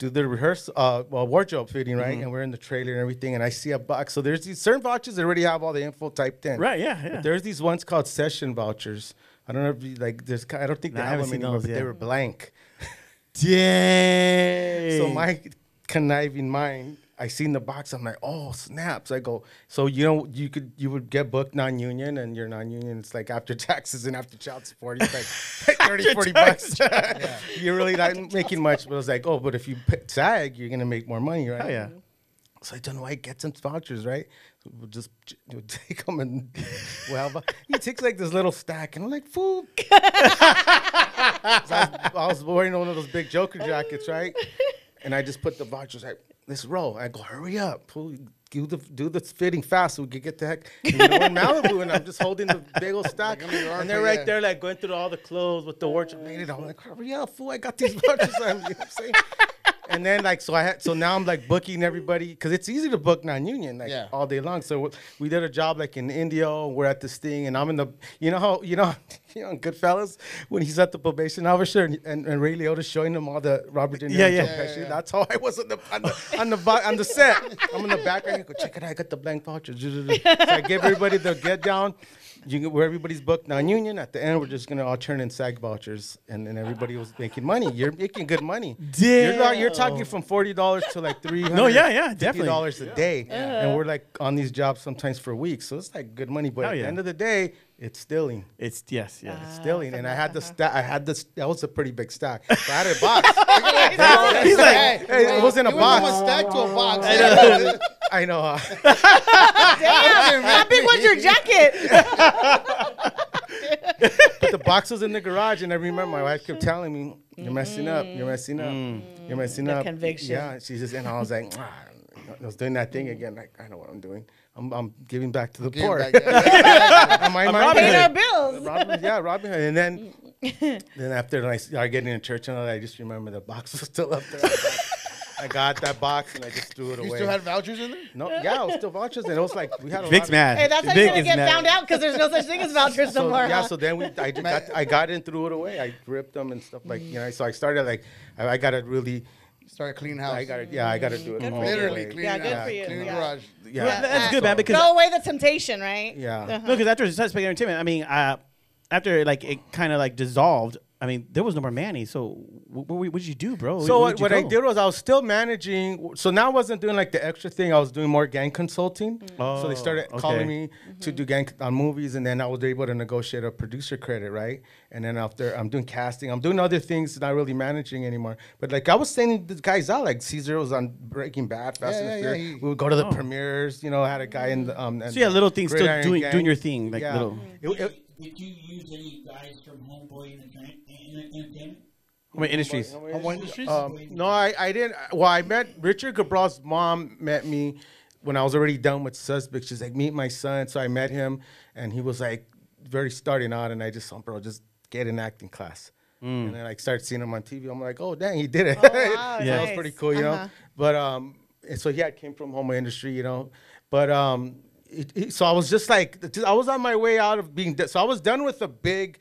do the rehearsal, uh, well, wardrobe fitting, right? And we're in the trailer and everything, and I see a box. So there's these certain vouchers that already have all the info typed in. Right, yeah, yeah. But there's these ones called session vouchers. I don't know if you like. There's I don't think No, they I have haven't them anymore, those, but yeah. they were blank. Dang. So my conniving mind, I seen the box. I'm like, oh snaps! I go, so you know, you could you would get booked non-union, and you're non-union. It's like after taxes and after child support, it's like 30, 40 bucks. You're really not making much. But I was like, oh, but if you SAG, you're gonna make more money, right? Hell yeah. So I don't know. I get some vouchers, right? We'll just we'll take them and well, but he takes like this little stack, and I'm like, fool. I, was, I was wearing one of those big Joker jackets, right? And I just put the vouchers. Like, let's roll. I go, hurry up, fool. Do the do the fitting fast so we can get the heck. And we're in Malibu, and I'm just holding the big old stack, Like, and they're right yeah. there, like going through all the clothes with the wardrobe. I'm like, hurry up, fool! I got these vouchers. on. You know what I'm saying? And then like so I had so now I'm like booking everybody because it's easy to book non-union like Yeah. all day long. So we did a job like in India. We're at this thing, and I'm in the you know how you know you know Goodfellas when he's at the probation officer and, and, and Ray Liotta's showing him all the Robert De Niro. Yeah, yeah. Joe Pesci. That's how I was on the on the on the, bo- on the set. I'm in the background. I go check it. out. I got the blank voucher. so I give everybody the get down. You can, where everybody's booked non-union. At the end, we're just gonna all turn in SAG vouchers, and then everybody was making money. You're making good money. You're, you're talking from forty dollars to like three hundred. No, yeah, yeah, definitely. dollars a day, and we're like on these jobs sometimes for weeks. So it's like good money. But Hell at yeah. the end of the day, it's stealing. It's yes, yes. It's ah, stealing, and I had the uh-huh. stack. I had this. That was a pretty big stack. So I had a box. He's like, hey, it wasn't a box. went from box. a stack to a box. I I know. huh? Damn, how big was your jacket? but the box was in the garage, and I remember my wife kept telling me, "You're messing up. You're messing up. Mm. You're messing The up." conviction. Yeah, She's just and I was like, ah, I was doing that thing again. Like I know what I'm doing. I'm, I'm giving back to the Giving poor. back, yeah. Am I I'm paying our bills. Robin, yeah, Robin Hood. And then, then after I started getting in church and all that, I just remember the box was still up there. I got, I got that box and I just threw it You away. still had vouchers in there? no, yeah, it was still vouchers, and it was like we had a Vic's lot. mad. Hey, that's how Vic you're gonna get mad. found out because there's no such thing as vouchers So, no yeah, huh? so then we, I got, I got it and threw it away. I ripped them and stuff like you know. So I started like, I, I gotta really, Started cleaning house. I gotta, yeah, I gotta do it. Good for you. Literally way. cleaning Yeah, good house, for you. cleaning Yeah. garage. Yeah, Well, that's good, man. Because Throw away the temptation, right? Yeah. Uh-huh. no, because after Suspect Entertainment, I mean, uh, after like it kind of like dissolved. I mean, there was no more Manny. So what, what, did you do, bro? So what, what I did was I was still managing. So now I wasn't doing like the extra thing. I was doing more gang consulting. Oh. so they Oh, started okay. calling me mm-hmm. to do gang on movies, and then I was able to negotiate a producer credit, right? And then after I'm doing casting, I'm doing other things, not really managing anymore. But like I was sending the guys out. Like Caesar was on Breaking Bad, Fast Yeah, and yeah, the yeah, Furious. he- we would go to the Oh. premieres. You know, had a guy in the um. So yeah, little things, still doing Gang. doing your thing, like Yeah. little. Mm-hmm. It- it- Did you use any guys from Homeboy Entertainment? Entertainment? Wait, industries. Homeboy Industries? Um, no, I, I didn't. Well, I met Richard Cabral's mom. Met me when I was already done with Suspect. She's like, meet my son. So I met him, and he was like very starting out, and I just, oh, bro, just get an acting class. Mm. And then I started seeing him on TV. I'm like, oh, dang, he did it. wow, so that was pretty cool, you Uh-huh. know. But um, and so yeah, I came from home industry, you know. But um, it, it- so I was just like, I was on my way out of being. So I was done with the big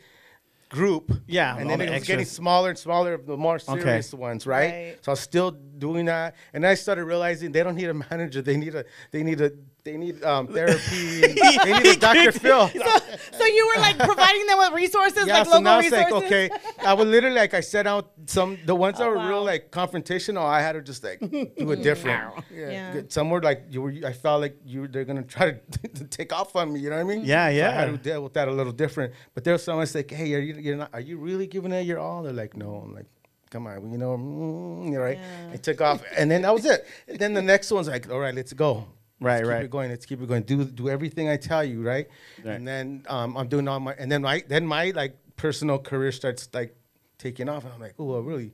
group. Yeah, and all then the it was getting smaller and smaller, of the more Okay. serious ones, right? Right. So I was still doing that, and I started realizing they don't need a manager. They need a, they need a, they need um, therapy. they need a Dr. Phil. So you were like providing them with resources, Yeah, like so local now it's resources. like okay, I would literally like I set out some the ones that Oh, were wow. real like confrontational. I had to just like do it different. Yeah. Get Somewhere like you were, I felt like you were, they're gonna try to, to take off on me. You know what I mean? Yeah, So I had to deal with that a little different. But there was someone that's like, hey, are you, you're not, are you really giving it your all? They're like, no. I'm like. Come on, you know, mm, you're right. I took off, and then that was it. And then the next one's like, all right, let's go. Right, Let's right. Keep it going. Let's keep it going. Do do everything I tell you, right? Right. And then um, I'm doing all my, and then my then my like personal career starts like taking off, and I'm like, oh, I really,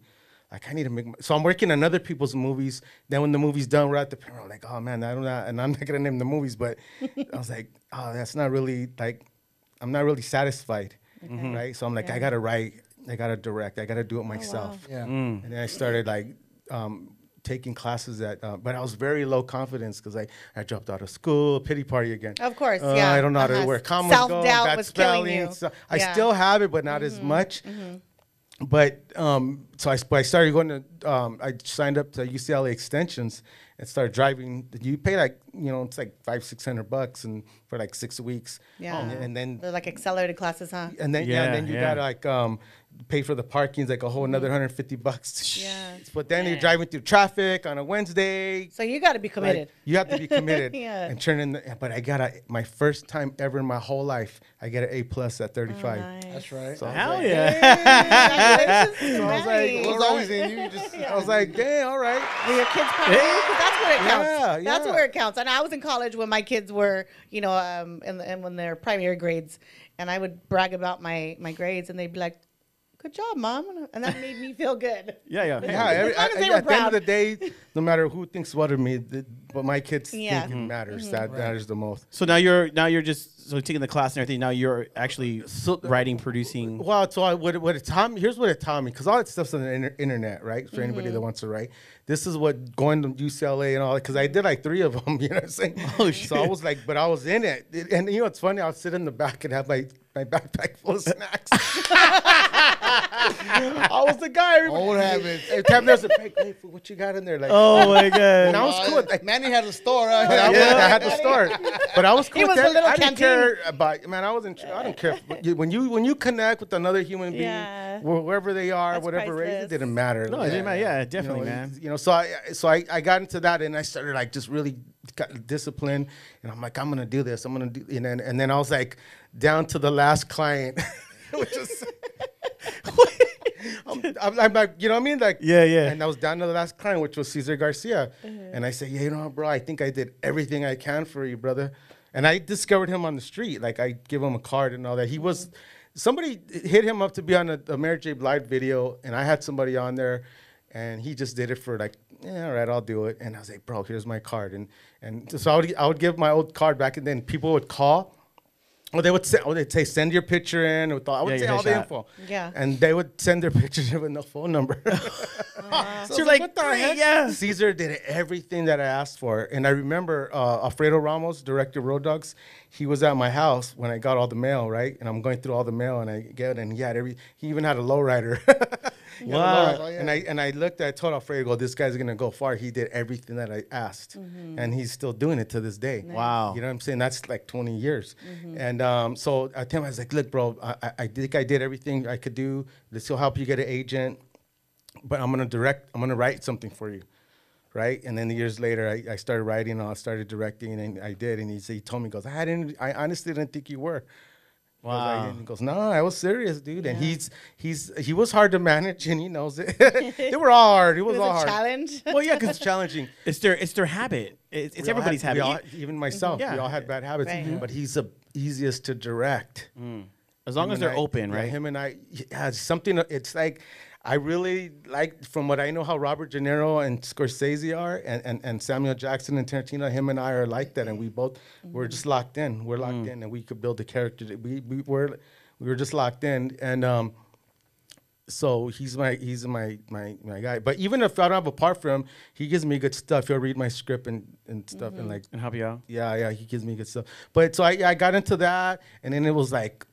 like I need to make. My, so I'm working on other people's movies. Then when the movie's done, we're at the premiere. I'm like, oh man, I don't know, and I'm not gonna name the movies, but I was like, oh, that's not really like, I'm not really satisfied, right? So I'm like, I gotta write, I gotta direct, I gotta do it myself. Yeah. Mm. And then I started like um, taking classes at, uh, but I was very low confidence because I, I dropped out of school, pity party again. Of course, Uh, yeah. I don't know how to Uh-huh. where commas Self-doubt bad was killing you. So I Yeah. Mm-hmm. still have it, but not as much. But um, so I, but I started going to, um, I signed up to UCLA Extensions and started driving. You pay like, you know, it's like five, six hundred bucks and for like six weeks. Yeah. And, and then They're like accelerated classes, huh? and then yeah, and then you yeah. gotta like um pay for the parking, is like a whole another 150 bucks. Yeah. But then you're driving through traffic on a Wednesday. So you got to be like, committed. you have to be committed Yeah. and turn in. The, but I got a my first time ever in my whole life. I get an A plus at 35. That's right. So Hell like, yeah. Congratulations to So I was like, Maddie. It was always in you. Just I was like, damn, all right. Were your kids proud of that's where it counts. Yeah, That's where it counts. And I was in college when my kids were, you know, um, in, in when they're primary grades, and I would brag about my my grades, and they'd be like, "Good job, mom," and that made me feel good. Yeah, yeah. Yeah, every, long as I- they at the end of the day, no matter who thinks what of me, the, but my kids Yeah. think it mm-hmm. matters. Mm-hmm. That matters the most. So now you're now you're just so taking the class and everything. Now you're actually uh, writing, producing. Well, so I, what, what it taught me, here's what it taught me, because all that stuff's on the inter- internet, right? For anybody that mm-hmm. wants to write. This is what going to UCLA and all that, because I did like three of them, you know what I'm saying? Oh, shit. So I was like, but I was in it. It- And you know what's funny? I'll sit in the back and have my, my backpack full of snacks. I was the guy. everybody- Old habits. Every time there's a break, hey, what you got in there? Like, Oh my god. and I was cool. Like, Manny had a store. Huh? but I, was, I had to start, but I was cool. He with was a that. little I didn't canteen. care about man. I wasn't. I don't care When you- when you connect with another human being, Yeah. wherever they are, That's whatever race, it didn't matter. No, it didn't matter. Yeah, You know, definitely, man. You know, so I so I, I got into that and I started like just really got disciplined, and I'm like I'm gonna do this. I'm gonna do, and then and then I was like down to the last client, which is. I'm, I'm, I'm like, you know what I mean? Like, Yeah, yeah. And I was down to the last client, which was Cesar Garcia, Mhm. and I said, yeah, you know, bro, I think I did everything I can for you, brother. And I discovered him on the street. Like, I give him a card and all that. He was somebody hit him up to be on a, a Mary J. Blige video, and I had somebody on there, and he just did it for like, yeah, all right, I'll do it. And I was like, bro, here's my card, and and so I would I would give my old card back, and then people would call. Or they would say, or they'd say, send your picture in. With all, I would Yeah, say all the headshot. info. Yeah. And they would send their pictures with no phone number. So you're like, what the "Great, heck? yeah." Caesar did everything that I asked for. And I remember uh, Alfredo Ramos, director of Road Dogs, he was at my house when I got all the mail, right? And I'm going through all the mail and I get it, and he had every, he even had a lowrider. He had a Wow. And I and I looked, I told Alfredo, go, this guy's gonna go far. He did everything that I asked. Mhm. And he's still doing it to this day. Nice. Wow. You know what I'm saying? That's like 20 years. Mhm. And um, so I tell him, I was like, look, bro, I, I- I think I did everything I could do. This will help you get an agent but I'm gonna direct. I'm gonna write something for you, right? And then years later, I, I started writing. and I started directing, and I did. And he said, he told me, he goes, I didn't. I honestly didn't think you were. I was like- Wow. and he goes, no, I was serious, dude. And he's he's he was hard to manage, and he knows it. they were all hard. It was, It was all a hard. challenge. Well, yeah, because it's challenging. It's their it's their habit. It's, it's everybody's had- habit. all- even myself, Yeah. we all had bad habits. Right. Mhm. But he's the easiest to direct. As long Him as they're I- open, yeah, right? him and I, yeah, something. It's like I really like from what I know how Robert De Niro and Scorsese are, and, and, and Samuel Jackson and Tarantino. Him and I are like that, and we both we're just locked in. We're locked in, and we could build a character. That we we were we were just locked in, and um. So he's my he's my my my guy. But even if I don't have a part for him, he gives me good stuff. He'll read my script and, and stuff and Mhm. like And help you out? Yeah, yeah, he gives me good stuff. But so I I got into that, and then it was like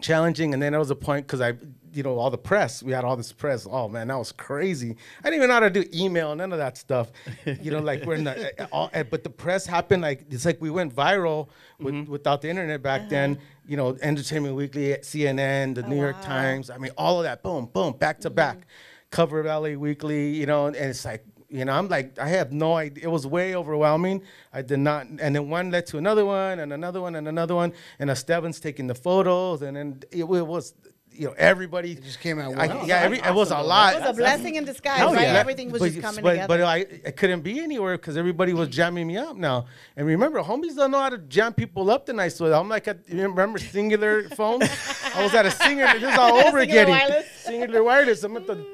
challenging. And then there was a point because I, you know, all the press, we had all this press. Oh man, that was crazy. I didn't even know how to do email, none of that stuff. You know, like we're the, uh, all, uh, but the press happened like it's like we went viral with, without the internet back then. You know, Entertainment Weekly, CNN, the New York Times. I mean, all of that, boom, boom, back to back. Cover of LA Weekly, you know, and it's like. You know, I'm like, I have no idea. It was way overwhelming. I did not, and then one led to another one, and another one, and another one, and a Esteban's taking the photos, and then it, it was, you know, everybody just came out. I, once. yeah, every, it was a lot. It was a blessing in disguise, Hell right? yeah. Everything was but, just coming but, together. But I, I couldn't be anywhere because everybody was jamming me up now. And remember, homies don't know how to jam people up the nice way. I'm like, at, you remember Cingular phone? I was at a Cingular. This is all over Cingular again. Wireless. Cingular wireless. I'm at the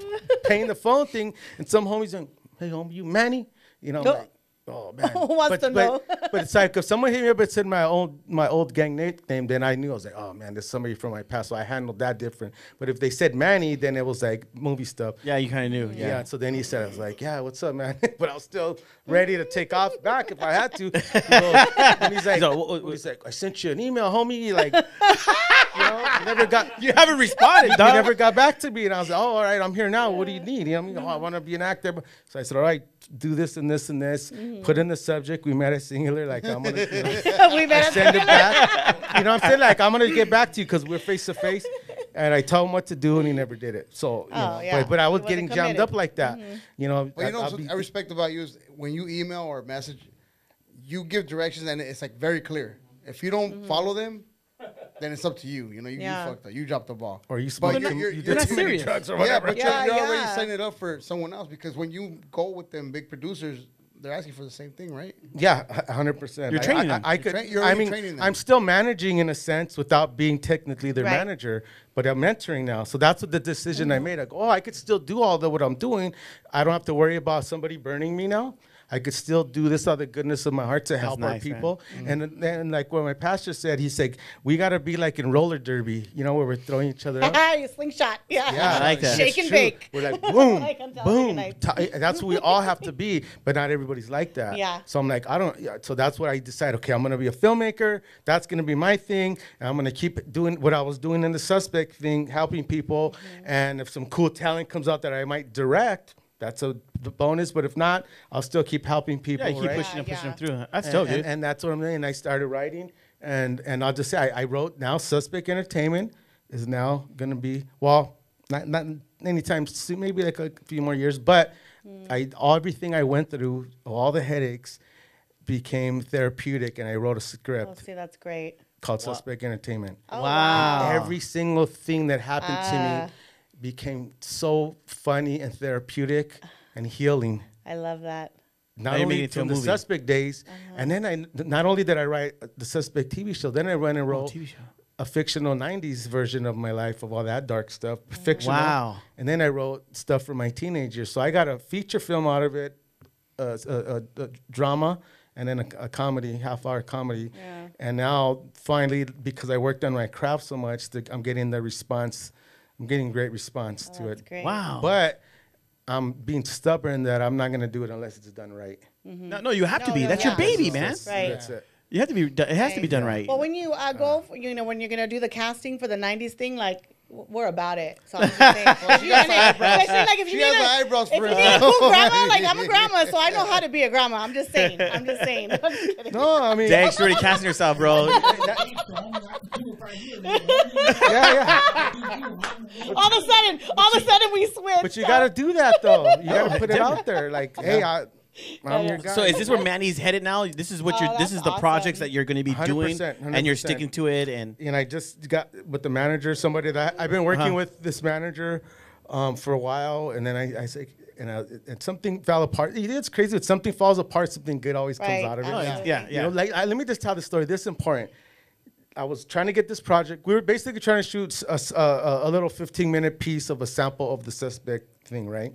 paying the phone thing, and some homies going, "Hey, homie, you Manny?" You know, I'm like, oh man. Who wants but, to but, know? but it's like if someone hit me up and said my old my old gang nickname, then I knew I was like, oh man, there's somebody from my past. So I handled that different. But if they said Manny, then it was like movie stuff. Yeah, you kind of knew. Yeah. Yeah. So then he said, I was like, yeah, what's up, man? but I was still ready to take off back if I had to. He goes- and he's like, So, what- what- he's like, I sent you an email, homie. Like, you know, you never got. You haven't responded, He dog. never got back to me, and I was like, "Oh, all right, I'm here now. What do you need?" You know, I, mean, oh, I want to be an actor. So I said, "All right, do this and this and this. Put in the subject. We met at Cingular. Like I'm gonna you know, We met send it back. You know, what I'm saying like I'm gonna get back to you because we're face to face." And I told him what to do, and he never did it. So, you Oh, know, yeah. but, but I was He wasn't getting jammed up like that. Mhm. You know, But you I- know, I'll what be- I respect about you is when you email or message, you give directions and it's like very clear. If you don't follow them, then it's up to you. You know, you, Yeah. you fucked up. You dropped the ball. or you But smoked you're, you're, you you're did not too many serious. drugs or Yeah, but Yeah, you're, you're already setting it up for someone else because when you go with them big producers, they're asking for the same thing, right? Yeah, hundred percent. You're I- training I, them. I, You're could. tra- you're I already mean, training them. I'm still managing in a sense without being technically their Right. manager, but I'm mentoring now. So that's what the decision I mm-hmm. made. Like, oh, I could still do all the what I'm doing. I don't have to worry about somebody burning me now. I could still do this out of the goodness of my heart to help our nice, man. people. And then, like what my pastor said, he said, we got to be like in roller derby, you know, where we're throwing each other up. you slingshot. Yeah. Yeah, I like that. Shake and true. bake. We're like boom, Like boom. Nights. That's what we all have to be, but not everybody's like that. Yeah. So I'm like, I don't. Yeah, so that's what I decided. Okay, I'm gonna be a filmmaker. That's gonna be my thing, and I'm gonna keep doing what I was doing in the suspect thing, helping people. Mm-hmm. And if some cool talent comes out that I might direct, that's a b- bonus. But if not, I'll still keep helping people. Yeah, keep right? pushing and pushing them through. That's and, dope, and, dude. and that's what I'm doing. And I started writing, and and I'll just say I, I wrote now. Suspect Entertainment is now gonna be well, not not anytime soon, maybe like a few more years, but I all everything I went through, all the headaches, became therapeutic, and I wrote a script. Oh, see, that's great. called Suspect Entertainment. Oh, Wow. Every single thing that happened Ah. to me became so funny and therapeutic and healing. I love that. Not Now you're only making it to from a the movie. suspect days, and then I not only did I write the suspect TV show, then I went and wrote TV show. a fictional '90s version of my life of all that dark stuff, fictional. Wow. And then I wrote stuff for my teenagers, so I got a feature film out of it, uh, a, a, a drama, and then a, a comedy, half-hour comedy. Yeah. And now finally, because I worked on my craft so much, the, I'm getting the response. I'm getting great response to it. great. Wow. But I'm being stubborn that I'm not gonna do it unless it's done right. No, no, you have to be. no, That's yeah. your baby, man. That's, Right. that's it. You have to be. It has to be done right. Well, when you uh, go, for, you know, when you're gonna do the casting for the '90s thing, like w- we're about it. So I'm just saying. she has Especially, eyebrows. like if She you has need a, eyebrows if you need a cool grandma, like I'm a grandma, so I know how to be a grandma. I'm just saying. I'm just saying. I'm just. No, I mean, Dang, she's already casting herself, bro. yeah, yeah. all of a sudden, all of a sudden we switch. But you gotta do that though. You gotta put it out there. Like, hey, I, I'm your guy. So is this where Manny's headed now? This is what Oh, you're. This that's is the projects awesome. that you're going to be doing, 100%, and you're 100%. sticking to it. And and I just got with the manager, somebody that I've been working Uh-huh. with this manager um, for a while, and then I, I say, and, I, and something fell apart. It's crazy. When something falls apart, something good always Right, comes out of it. absolutely. yeah, You yeah. know, like I, let me just tell the story. This is important. I was trying to get this project. We were basically trying to shoot s- a, s- a- a- a little 15 minute piece of a sample of the suspect thing, right?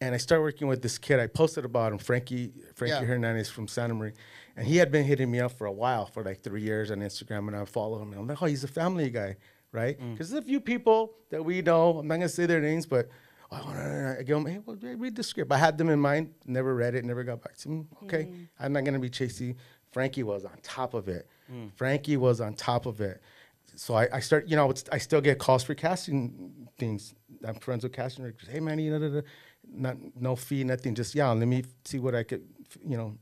And I started working with this kid. I posted about him, Frankie Frankie Yeah. Hernandez from Santa Maria, and he had been hitting me up for a while, for like three years on Instagram, and I follow him. And I'm like, oh, he's a family guy, right? Mm. Because there's a few people that we know. I'm not gonna say their names, but. Oh, no, no, no. I give them, hey, well, read the script. I had them in mind, never read it, never got back to me. Okay, I'm not gonna be chasing. Frankie was on top of it. Frankie was on top of it. So I, I start, you know, I still get calls for casting things. I'm friends with casting directors. Hey, man, you know, da, da, da. Not no fee, nothing. Just yeah, let me see what I could, you know.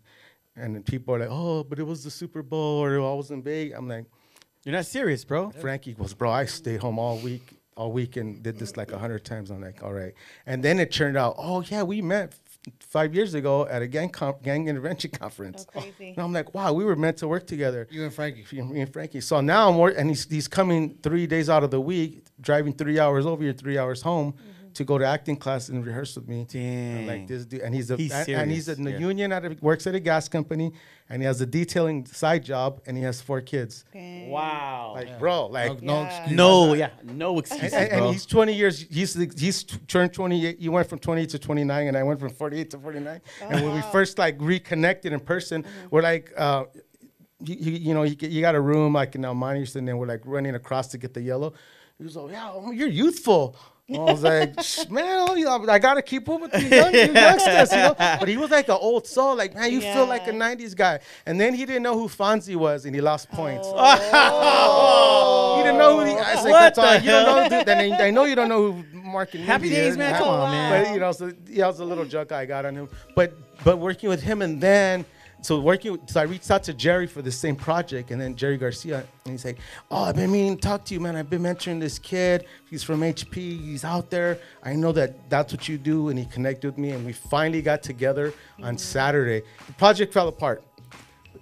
And then people are like, oh, but it was the Super Bowl or I was in Vegas. I'm like, you're not serious, bro. Frankie was, bro, I stayed home all week, all week and did this like a hundred times. I'm like, all right. And then it turned out, oh yeah, we met five years ago at a gang com- gang intervention conference. Oh, crazy. And I'm like, wow, we were meant to work together. You and Frankie. Me and Frankie. So now I'm working, and he's, he's coming three days out of the week, driving three hours over here, three hours home mm. To go to acting class and rehearse with me. I'm like this dude, and he's a He's and, and he's serious, in the yeah. union at a, works at a gas company, and he has a detailing side job, and he has four kids. Wow. Like, bro, like No, no Yeah. excuse. no, yeah, no and, excuses, and- and bro. he's 20 years. He's he's turned 28. He went from 28 to 29, and I went from 48 to 49. and when we first like reconnected in person, we're like, uh, you, you, you know, you, you got a room like in Almani's, and then we're like running across to get the yellow. He was like, "Yeah, oh, you're youthful." I was like, "Shh, "Man, oh, you know, I gotta keep up with these young, you youngsters," you know. But he was like an old soul. Like, man, you feel like a '90s guy. And then he didn't know who Fonzie was, and he lost points. Oh. You didn't know who he, I was like, What that's all. the You don't know, dude. Then I, I know you don't know who Mork and Happy Mindy days, is. man. Come on, man. But you know, so yeah, it was a little joke I got on him. But but working with him and then so working so I reached out to Jerry for the same project and then Jerry Garcia and he's like, Oh, I've been meaning to talk to you, man. I've been mentoring this kid. He's from HP. He's out there. I know that that's what you do. And he connected with me and we finally got together on Saturday. The project fell apart.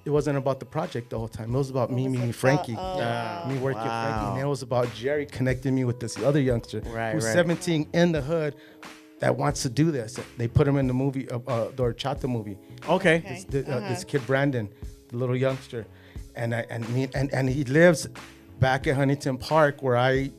It wasn't about the project the whole time. It was about me meeting Frankie. oh, Yeah. Me working with Frankie. And it was about Jerry connecting me with this other youngster Right, who's right. 17 in the hood that wants to do this. They put him in the movie, uh, uh, the Horchata movie. Okay. This, the, uh, this kid Brandon, the little youngster, and I, and me and and he lives back at Huntington Park where I.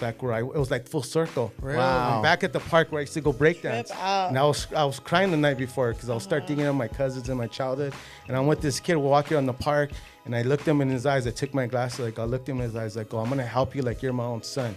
Back where I, it was like full circle. Wow. I'm back at the park where I used to go breakdance. And I was, I was crying the night before because I was start thinking of my cousins in my childhood. And I'm with this kid walking on the park, and I looked him in his eyes. I took my glasses, like I looked him in his eyes, like, "Oh, I'm gonna help you like you're my own son."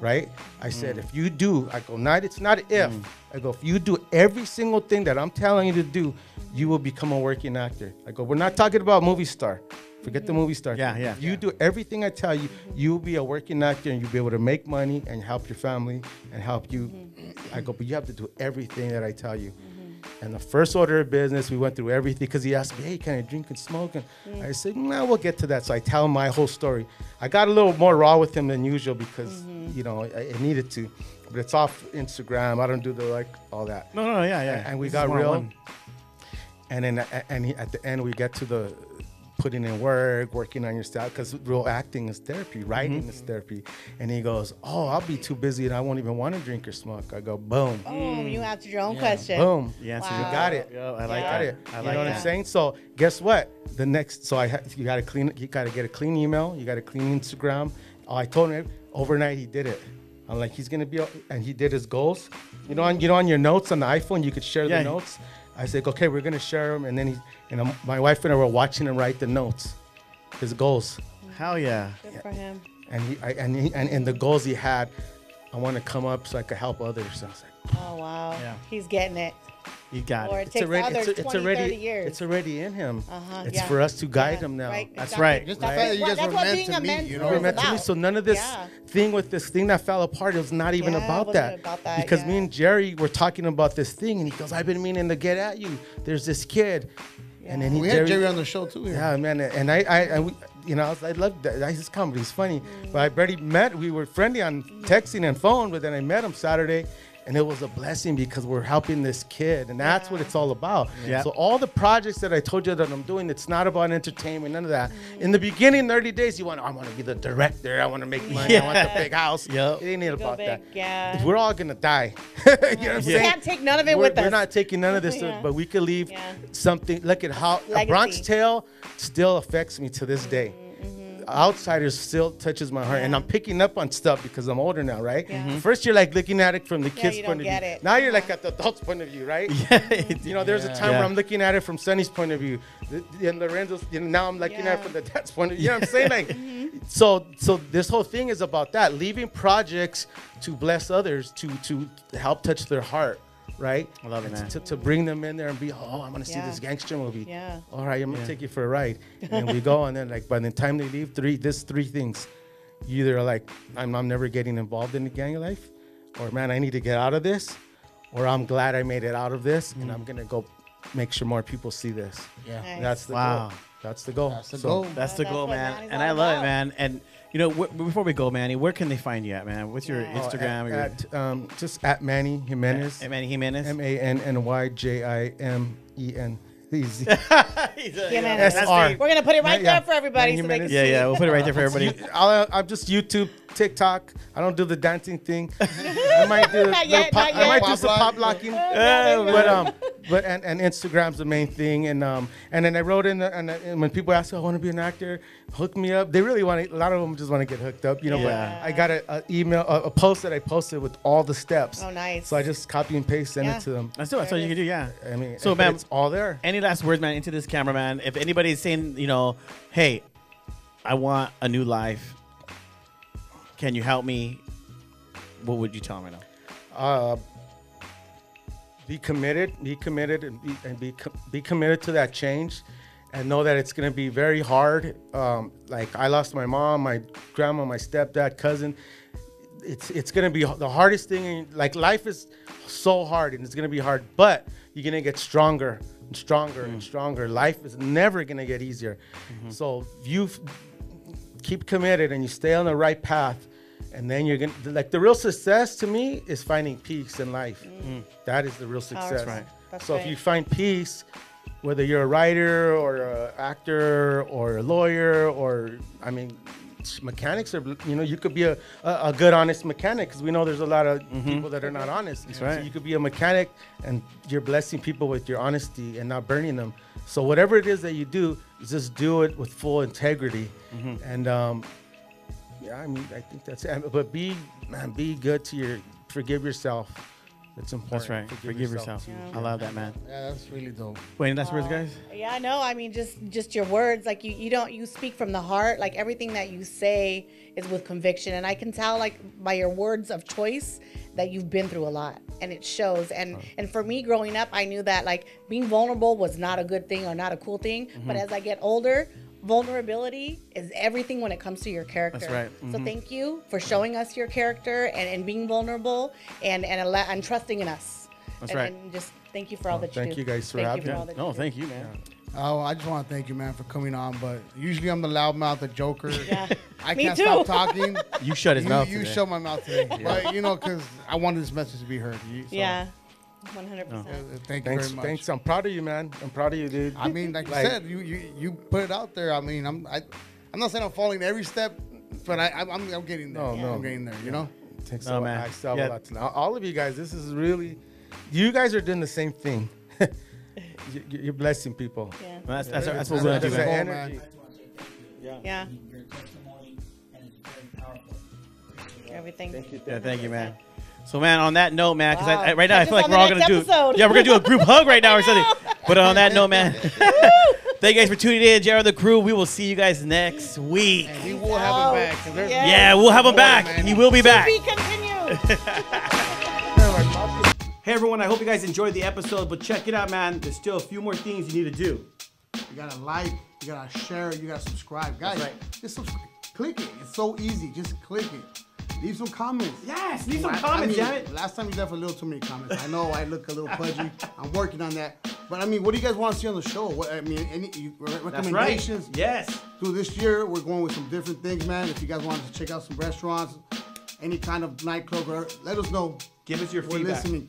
Right? I said, mm. if you do, I go, not it's not if. Mm. I go, if you do every single thing that I'm telling you to do, you will become a working actor. I go, we're not talking about movie star. Forget the movie star. Yeah, yeah. If you do everything I tell you, you'll be a working actor and you'll be able to make money and help your family and help you. Mm-hmm. I go, but you have to do everything that I tell you. And the first order of business, we went through everything because he asked me, "Hey, can I drink and smoke?" And mm. I said, "No, we'll get to that." So I tell him my whole story. I got a little more raw with him than usual because mm-hmm. you know I, I needed to, but it's off Instagram. I don't do the like all that. No, no, yeah, yeah. And we This got real. one-on-one. And then and he, at the end we get to the putting in work, working on your style, because real acting is therapy, writing Mm-hmm. is therapy. And he goes, "Oh, I'll be too busy and I won't even want to drink or smoke." I go, "Boom." Boom, you answered your own question. Boom. Yeah, so You you got it. Yeah, I like got that. it. I you like know what. I'm saying? So guess what? The next, so I ha- you got to clean. You got to get a clean email. You got to clean Instagram. Oh, I told him overnight he did it. I'm like, he's gonna be, and he did his goals. You know, on you know on your notes on the iPhone, you could share Yeah. the notes. I said, okay, we're gonna share them, and then he, and my wife and I were watching him write the notes, his goals, Hell yeah. Good for him. and he, I, and he, and in the goals he had, I want to come up so I could help others. So I was like, Oh wow. Yeah. He's getting it. You got Or it. it takes others it's, 20, already, 30 years. it's already in him. Uh-huh, it's yeah. for us to guide Yeah, him now. right, That's exactly. right. Just the That's fact that you what- guys that's were meant being to a meet, mentor you We know? were is meant to be. about. So none of this Yeah. thing with this thing that fell apart, it was not even Yeah, about that. wasn't about that, because me and Jerry were talking about this thing, and he goes, "I've been meaning to get at you. There's this kid." And then he We had Jerry on the show too. here. Yeah, man, and I, I, I we, you know, I, was, I love that. His comedy is funny. But I barely met. We were friendly on texting and phone, but then I met him Saturday, and it was a blessing because we're helping this kid, and that's what it's all about. Yeah. So all the projects that I told you that I'm doing, it's not about entertainment, none of that. Mm. In the beginning, 30 days, you want, I want to be the director, I want to make money, I want the big house. Yep. It ain't Go about big, that. yeah. We're all gonna die. you know what I'm saying? can't take none of it we're, with we're us. not taking none of this, Yeah. but we could leave Yeah. something. Look at how a Bronx Tale still affects me to this day. Outsiders still touches my heart, and I'm picking up on stuff because I'm older now, right? Yeah. Mhm. First, you're like looking at it from the kid's you point of view. it. Now you're like at the adult's point of view, right? Yeah, you know, there's a time Yeah. where I'm looking at it from Sonny's point of view, th- and Lorenzo's. You know, now I'm looking at it from the dad's point of view. You know what I'm saying? Like, so, so this whole thing is about that, leaving projects to bless others, to to help touch their heart. Right, I love it, man. To, to bring them in there and be, oh, I'm gonna see Yeah. this gangster movie. Yeah. All right, I'm gonna Yeah. take you for a ride. And we go, and then like by the time they leave, three this three things. You either are like, I'm, I'm never getting involved in the gang life, or man, I need to get out of this, or I'm glad I made it out of this, and I'm mm. gonna go make sure more people see this. Yeah. Nice. That's the Wow. goal. That's the goal. That's the So, goal. That's the That's goal, what man. Manny's And all I love about. it, man. And you know, wh- before we go, Manny, where can they find you at, man? What's your oh, Instagram? or your- at, at, um, just at Manny Jimenez. At Manny Jimenez. M A N N Y J I M E N. Easy. Yeah, man. SR. We're gonna put it right Yeah, there for everybody. So they can yeah, see. yeah. We'll put it right there for everybody. I'll, I'm just YouTube, TikTok. I don't do the dancing thing. I might do. Not yet, pop, not I might yet. do some Pop pop locking. yeah, but um, but and, and Instagram's the main thing, and um, and then I wrote in, the, and, and when people ask, I want to be an actor, hook me up. They really want to. A lot of them just want to get hooked up, you know. Yeah. But I got a, a email, a, a post that I posted with all the steps. Oh, nice. So I just copy and paste, send Yeah. it to them. That's, that's all you can do, yeah. I mean, So, so man- it's all there. Any last words, man, into this camera, man? If anybody's saying, you know, hey, I want a new life, can you help me? What would you tell me now? uh, be committed, be committed, and be and be, co- be committed to that change, and know that it's gonna be very hard. Um, like I lost my mom, my grandma, my stepdad, cousin. It's it's gonna be the hardest thing. In, like life is so hard, and it's gonna be hard, but you're gonna get stronger and stronger and stronger. Life is never gonna get easier. So you keep committed and you stay on the right path and then you're gonna like the real success to me is finding peace in life mm. That is the real success right. So right. if you find peace whether you're a writer or an actor or a lawyer or i mean mechanics are you know you could be a, a, a good honest mechanic because we know there's a lot of people that are not honest That's right. so you could be a mechanic and you're blessing people with your honesty and not burning them so whatever it is that you do just do it with full integrity and um, yeah, I mean, I think that's it. But be, man, be good to your, forgive yourself. That's important. That's right. Forgive, yourself. too. I love that, man. Yeah, that's really dope. Wait, any last words, guys? Yeah, I know. I mean, just just your words, like you, you don't you speak from the heart. Like everything that you say is with conviction, and I can tell like by your words of choice that you've been through a lot, and it shows. And and for me, growing up, I knew that like being vulnerable was not a good thing or not a cool thing. Mm-hmm. But as I get older. Vulnerability is everything when it comes to your character. That's right. So mm-hmm. thank you for showing us your character and, and being vulnerable and and, alla- and trusting in us. That's and, right. And just thank you for all oh, that you thank do. you guys for Thank having you me. all that No, you thank you, man. Oh, I just want to thank you, man, for coming on. But usually I'm the loudmouth, the joker. Yeah. I Me can't too. stop talking. You shut his you, mouth. You today. shut my mouth today. But you know, because I wanted this message to be heard. You, so Yeah. 100%. Uh, Thank you Thanks, very much. thanks. I'm proud of you, man. I'm proud of you, dude. I mean, like, you said, you, you you put it out there. I mean, I'm I, I'm not saying I'm following every step, but I I'm, I'm, I'm getting there. No, no. I'm getting there. You know. Takes Oh, a man. I still have Yeah. a lot to know. All of you guys, this is really, you guys are doing the same thing. You- you- You're blessing people. Yeah. Well, that's- that's- that's what we're gonna do, man. energy. Yeah. Your testimony and it's very powerful. Everything. Thank you. Yeah, thank you, man. So, man, on that note, man, because Wow. I, I, right now I feel like we're all gonna next do, yeah, we're gonna do a group hug right now or something. But on that note, man, thank you guys for tuning in, J.R., the crew. We will see you guys next week. We will have him back. 'cause there's- Yeah, we'll have him back. He will be back. To be continued. Hey everyone, I hope you guys enjoyed the episode, but check it out, man. There's still a few more things you need to do. You gotta like, you gotta share, you gotta subscribe, guys. right. Just subscribe. click it. It's so easy. Just click it. Leave some comments. Yes, leave some I- I comments, mean, damn it. Last time you left a little too many comments. I know I look a little pudgy. I'm working on that. But I mean, what do you guys want to see on the show? What I mean, any you- re- recommendations? Yes. Through this year, we're going with some different things, man. If you guys wanted to check out some restaurants, any kind of nightclub, let us know. Give us your We're feedback. listening.